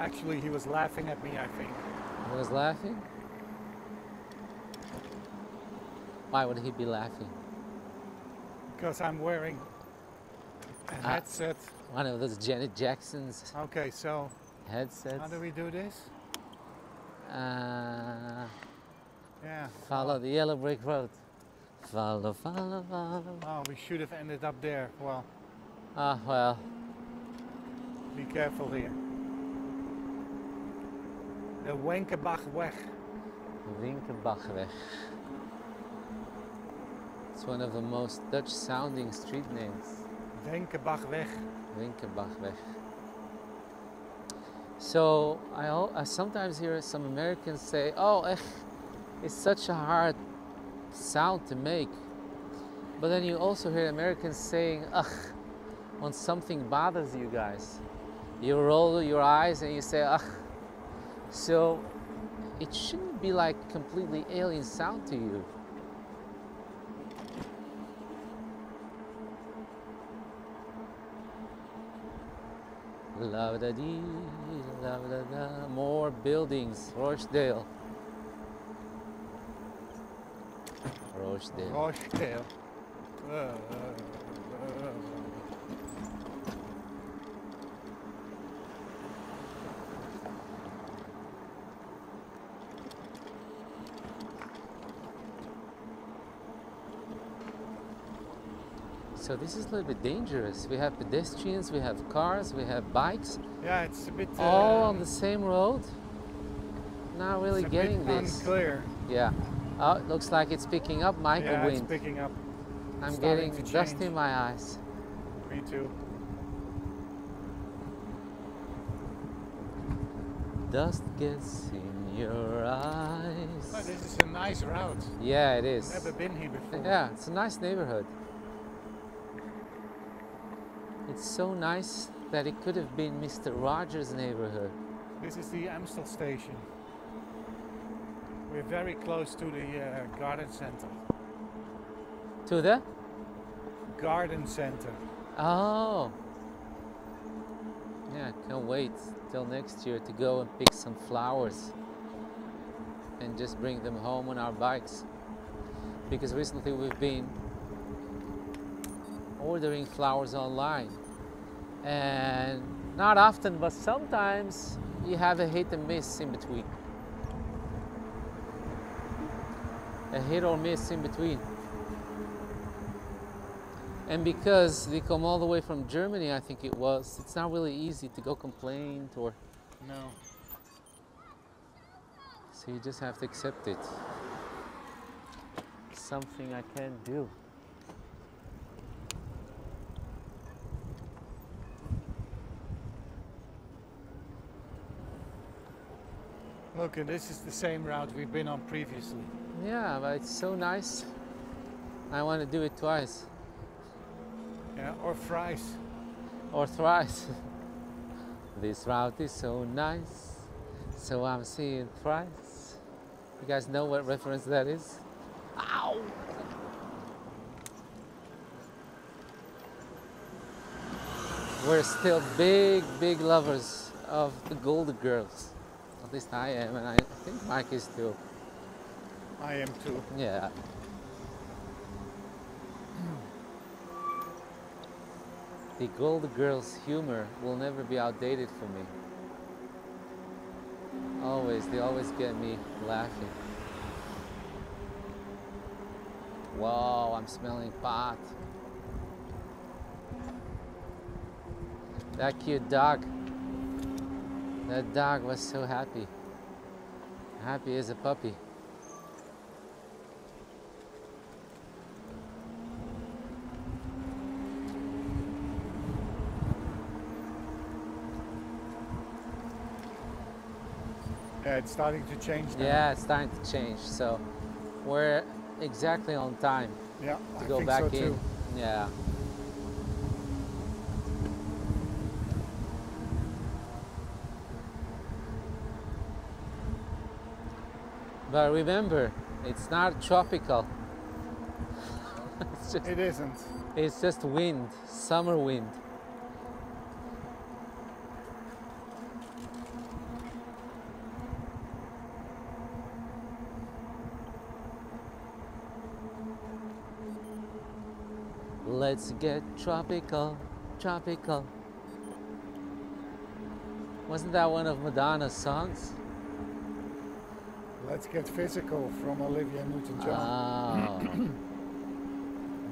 Actually, he was laughing at me, I think. He was laughing? Why would he be laughing? Because I'm wearing a Ah. headset. One of those Janet Jackson's Okay, so headsets. how do we do this? Uh, Yeah. follow the yellow brick road. Follow, follow, follow. Oh, we should have ended up there. Well, Ah, well, be careful here. De Wenckebachweg. Winkelbachweg. It's one of the most Dutch sounding street names. Wenckebachweg. Winkenbachweg. So I, I sometimes hear some Americans say, "Oh, echt, it's such a hard sound to make," but then you also hear Americans saying, "Ugh," when something bothers you guys. You roll your eyes and you say, "Ugh." So it shouldn't be like completely alien sound to you. La da dee, la da da. More buildings. Rochdale. Rochdale. Rochdale. Uh, So this is a little bit dangerous. We have pedestrians, we have cars, we have bikes, yeah, it's a bit. Uh, all on the same road. Not really it's getting this. unclear. Yeah. Oh, it looks like it's picking up Michael yeah, it's wind. picking up. I'm starting getting dust in my eyes. Me too. Dust gets in your eyes. But this is a nice route. Yeah, it is. Never been here before. Yeah, it's a nice neighborhood. It's so nice that it could have been Mr. Rogers' neighborhood. This is the Amstel station. We're very close to the uh, garden center. To the? Garden center. Oh. Yeah, I can't wait till next year to go and pick some flowers and just bring them home on our bikes. Because recently we've been ordering flowers online. And not often, but sometimes you have a hit and miss in between. A hit or miss in between. And because they come all the way from Germany, I think it was, it's not really easy to go complain or No. so you just have to accept it. Something I can't do. Look, and this is the same route we've been on previously. Yeah, but it's so nice. I want to do it twice Yeah, or thrice. or thrice. [laughs] this route is so nice, so I'm seeing thrice. You guys know what reference that is? Ow! We're still big, big lovers of the Golden Girls. At least I am, and I think Mike is too. I am too. Yeah. The Gold Girls humor will never be outdated for me. Always, they always get me laughing. Whoa, I'm smelling pot. That cute dog. That dog was so happy. Happy as a puppy. Yeah, it's starting to change now. Yeah, it's starting to change. So we're exactly on time Yeah, to I go think back so in. too. Yeah. But remember, it's not tropical. it's [laughs] just It isn't. it's just wind, summer wind. Let's get tropical, tropical. Wasn't that one of Madonna's songs? Let's get physical from Olivia Newton-John.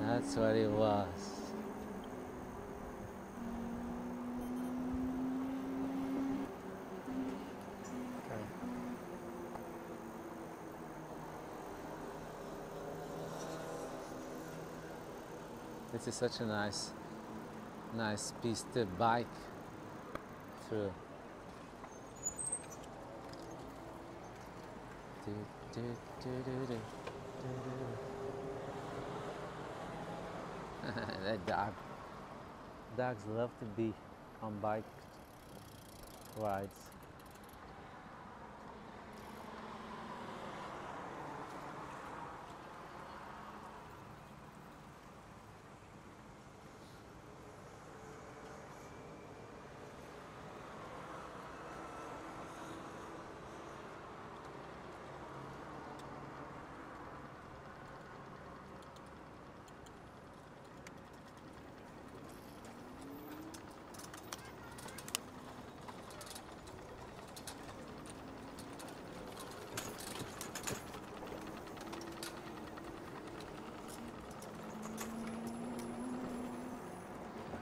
Oh, that's what it was. Okay. This is such a nice Nice piece to bike through. Do, do, do, do, do, do, do. [laughs] that dog. Dogs love to be on bike rides.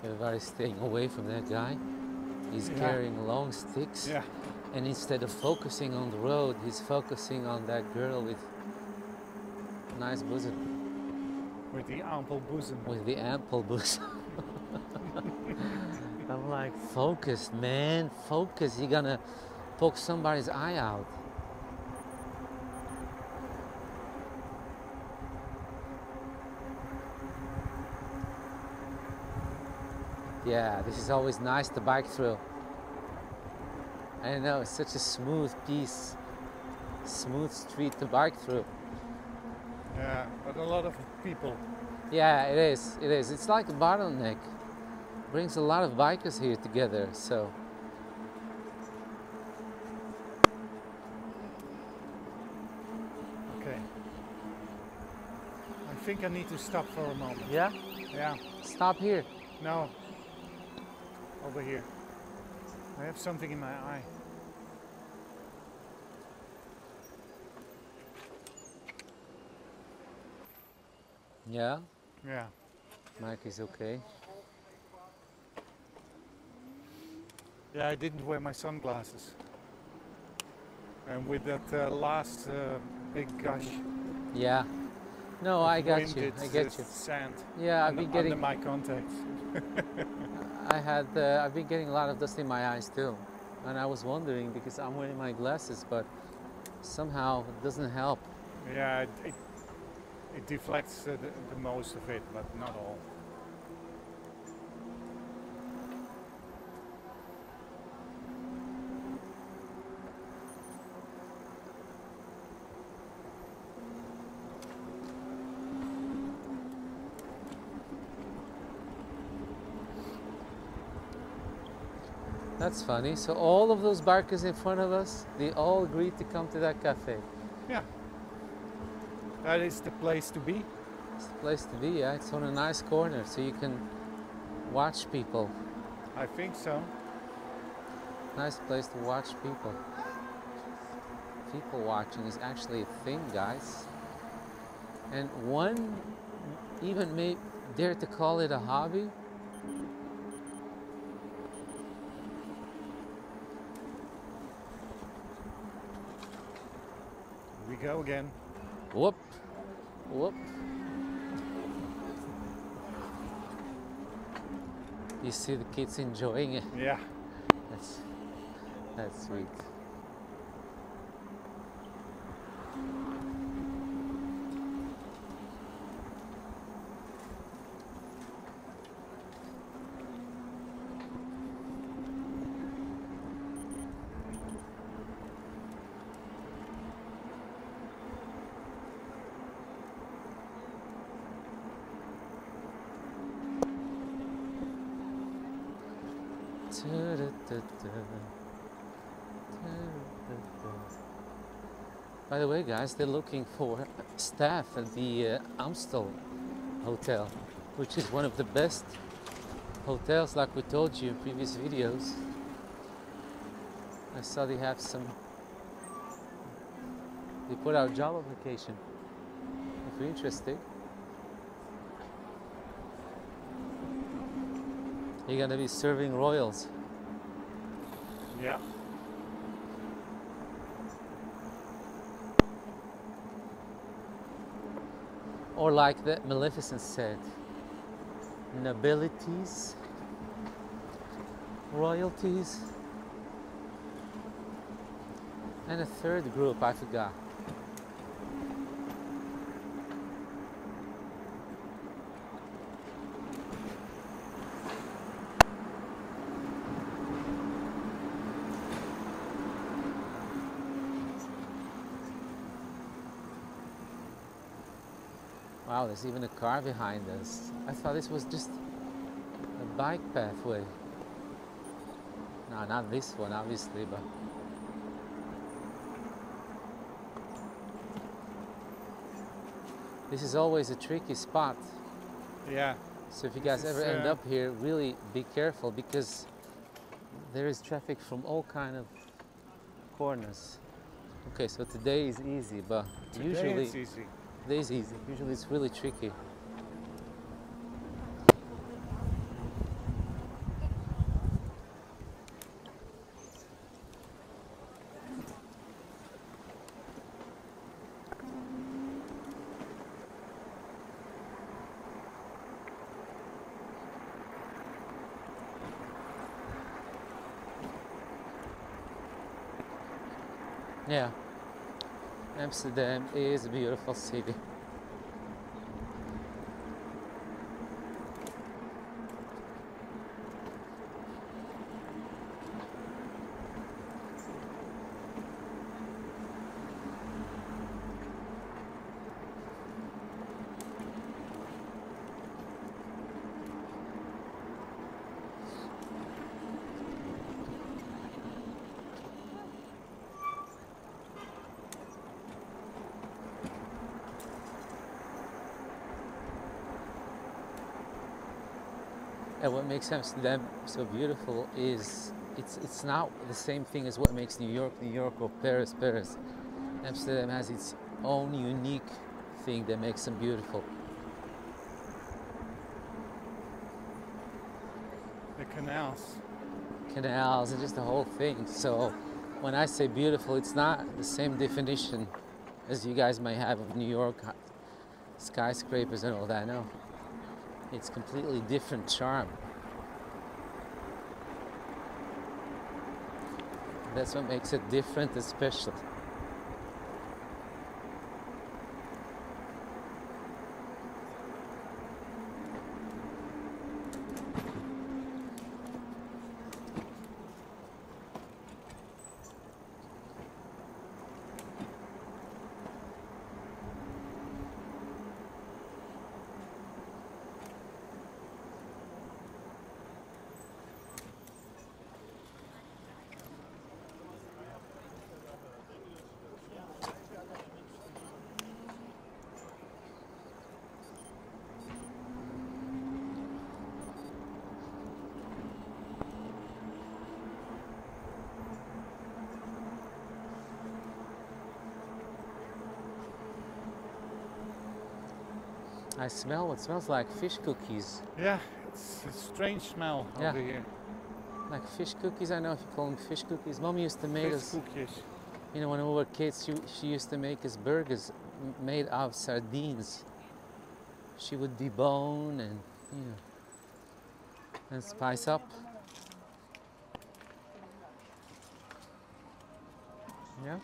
Everybody's staying away from that guy. He's Yeah. carrying long sticks. Yeah. And instead of focusing on the road, he's focusing on that girl with nice bosom, With the ample bosom. with the ample bosom. [laughs] I'm like, focus, man, focus. You're gonna poke somebody's eye out. Yeah, this is always nice to bike through. I don't know, it's such a smooth piece, smooth street to bike through. Yeah, but a lot of people. Yeah, it is. It is. It's like a bottleneck. Brings a lot of bikers here together. So Okay. I think I need to stop for a moment. yeah, Yeah. stop here. No. Over here. I have something in my eye. Yeah, Yeah. Mike is okay. Yeah, I didn't wear my sunglasses. And with that uh, last uh, big gush, Yeah. No, I got you. I get you. Sand. Yeah, I've been getting. my contacts. [laughs] I had. Uh, I've been getting a lot of dust in my eyes too, and I was wondering because I'm wearing my glasses, but somehow it doesn't help. Yeah, it, it, deflects the, the most of it, but not all. That's funny. So all of those bikers in front of us, they all agreed to come to that cafe. Yeah. That is the place to be. It's the place to be. Yeah, it's on a nice corner, so you can watch people. I think so. Nice place to watch people. People watching is actually a thing, guys. And one even may dare to call it a hobby. Go again. Whoop, whoop. You see the kids enjoying it. Yeah. That's that's sweet. By the way, guys, they're looking for staff at the uh, Amstel Hotel, which is one of the best hotels, like we told you in previous videos. I saw they have some. They put out job application. If you're interested, you're gonna be serving royals. Yeah. Or like the Maleficent said, nobilities royalties. And a third group, I forgot. Wow, there's even a car behind us. I thought this was just a bike pathway. No, not this one, obviously, but. This is always a tricky spot. Yeah. So if you guys ever end uh, up here, really be careful because there is traffic from all kind of corners. Okay, so today is easy, but Today usually it's easy. Is easy. Usually it's really tricky. Yeah. Amsterdam is a beautiful city. Makes Amsterdam so beautiful is it's it's not the same thing as what makes New York New York or Paris Paris. Amsterdam has its own unique thing that makes them beautiful. The canals. Canals and just the whole thing. So when I say beautiful, it's not the same definition as you guys might have of New York skyscrapers and all that. No, it's completely different charm. That's what makes it different and special. I smell what smells like fish cookies. Yeah, it's a strange smell Yeah. over here. Like fish cookies, I know if you call them fish cookies. Mom used to make Fish us, cookies. you know, when we were kids, she, she used to make us burgers made of sardines. She would debone and, you know, and spice up. Yeah.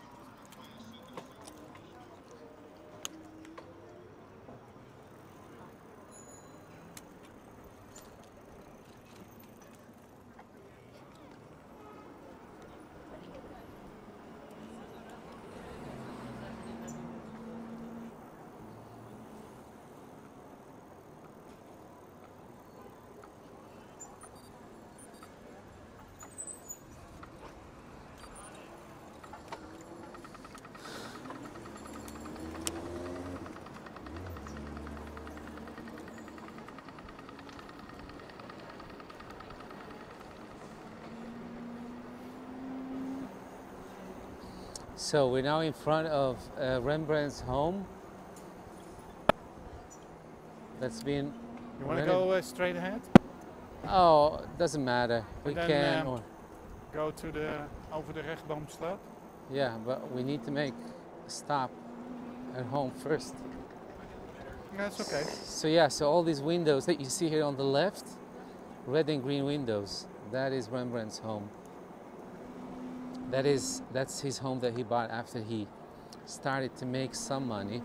So we're now in front of uh, Rembrandt's home. That's been. You want to go uh, straight ahead? Oh, doesn't matter. We then, can. um, Go to the over the Rechtboomstraat. yeah, but we need to make a stop at home first. That's okay. So yeah, so all these windows that you see here on the left, red and green windows, that is Rembrandt's home. That is that's his home that he bought after he started to make some money.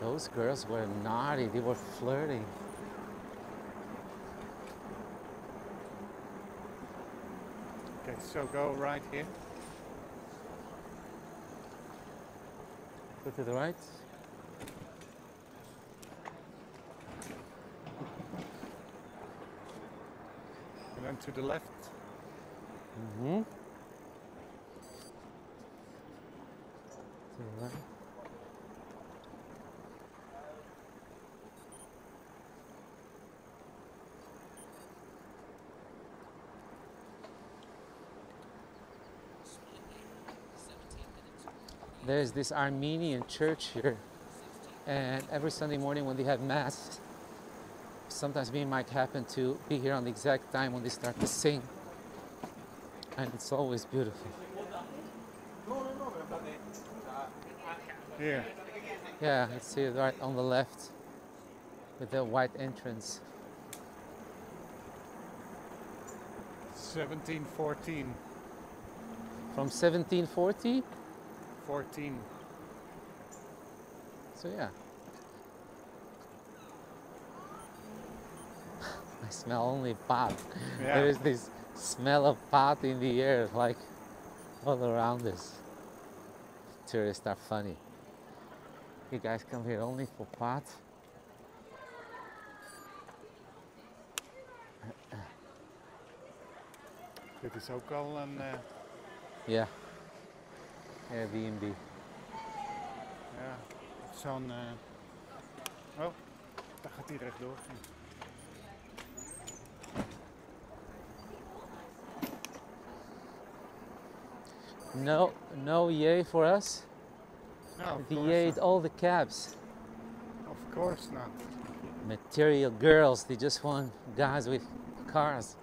Those girls were naughty, they were flirting. Okay, so go right here. To the right. And then to the left. Mm-hmm. To the right. There's this Armenian church here, and every Sunday morning when they have mass, sometimes me and Mike happen to be here on the exact time when they start to sing, and it's always beautiful. Here. Yeah, let's see it right on the left with the white entrance. 1714. From 1740? 14. So yeah. [laughs] I smell only pot. Yeah. There is this smell of pot in the air, like all around us. Tourists are funny. You guys come here only for pot? Dit is ook al een. eh, Ja. Airbnb. ja, zo'n. eh, oh, daar gaat hij rechtdoor. No, no yay for us. No, The yay not. all the cabs. of course not. Material girls, they just want guys with cars.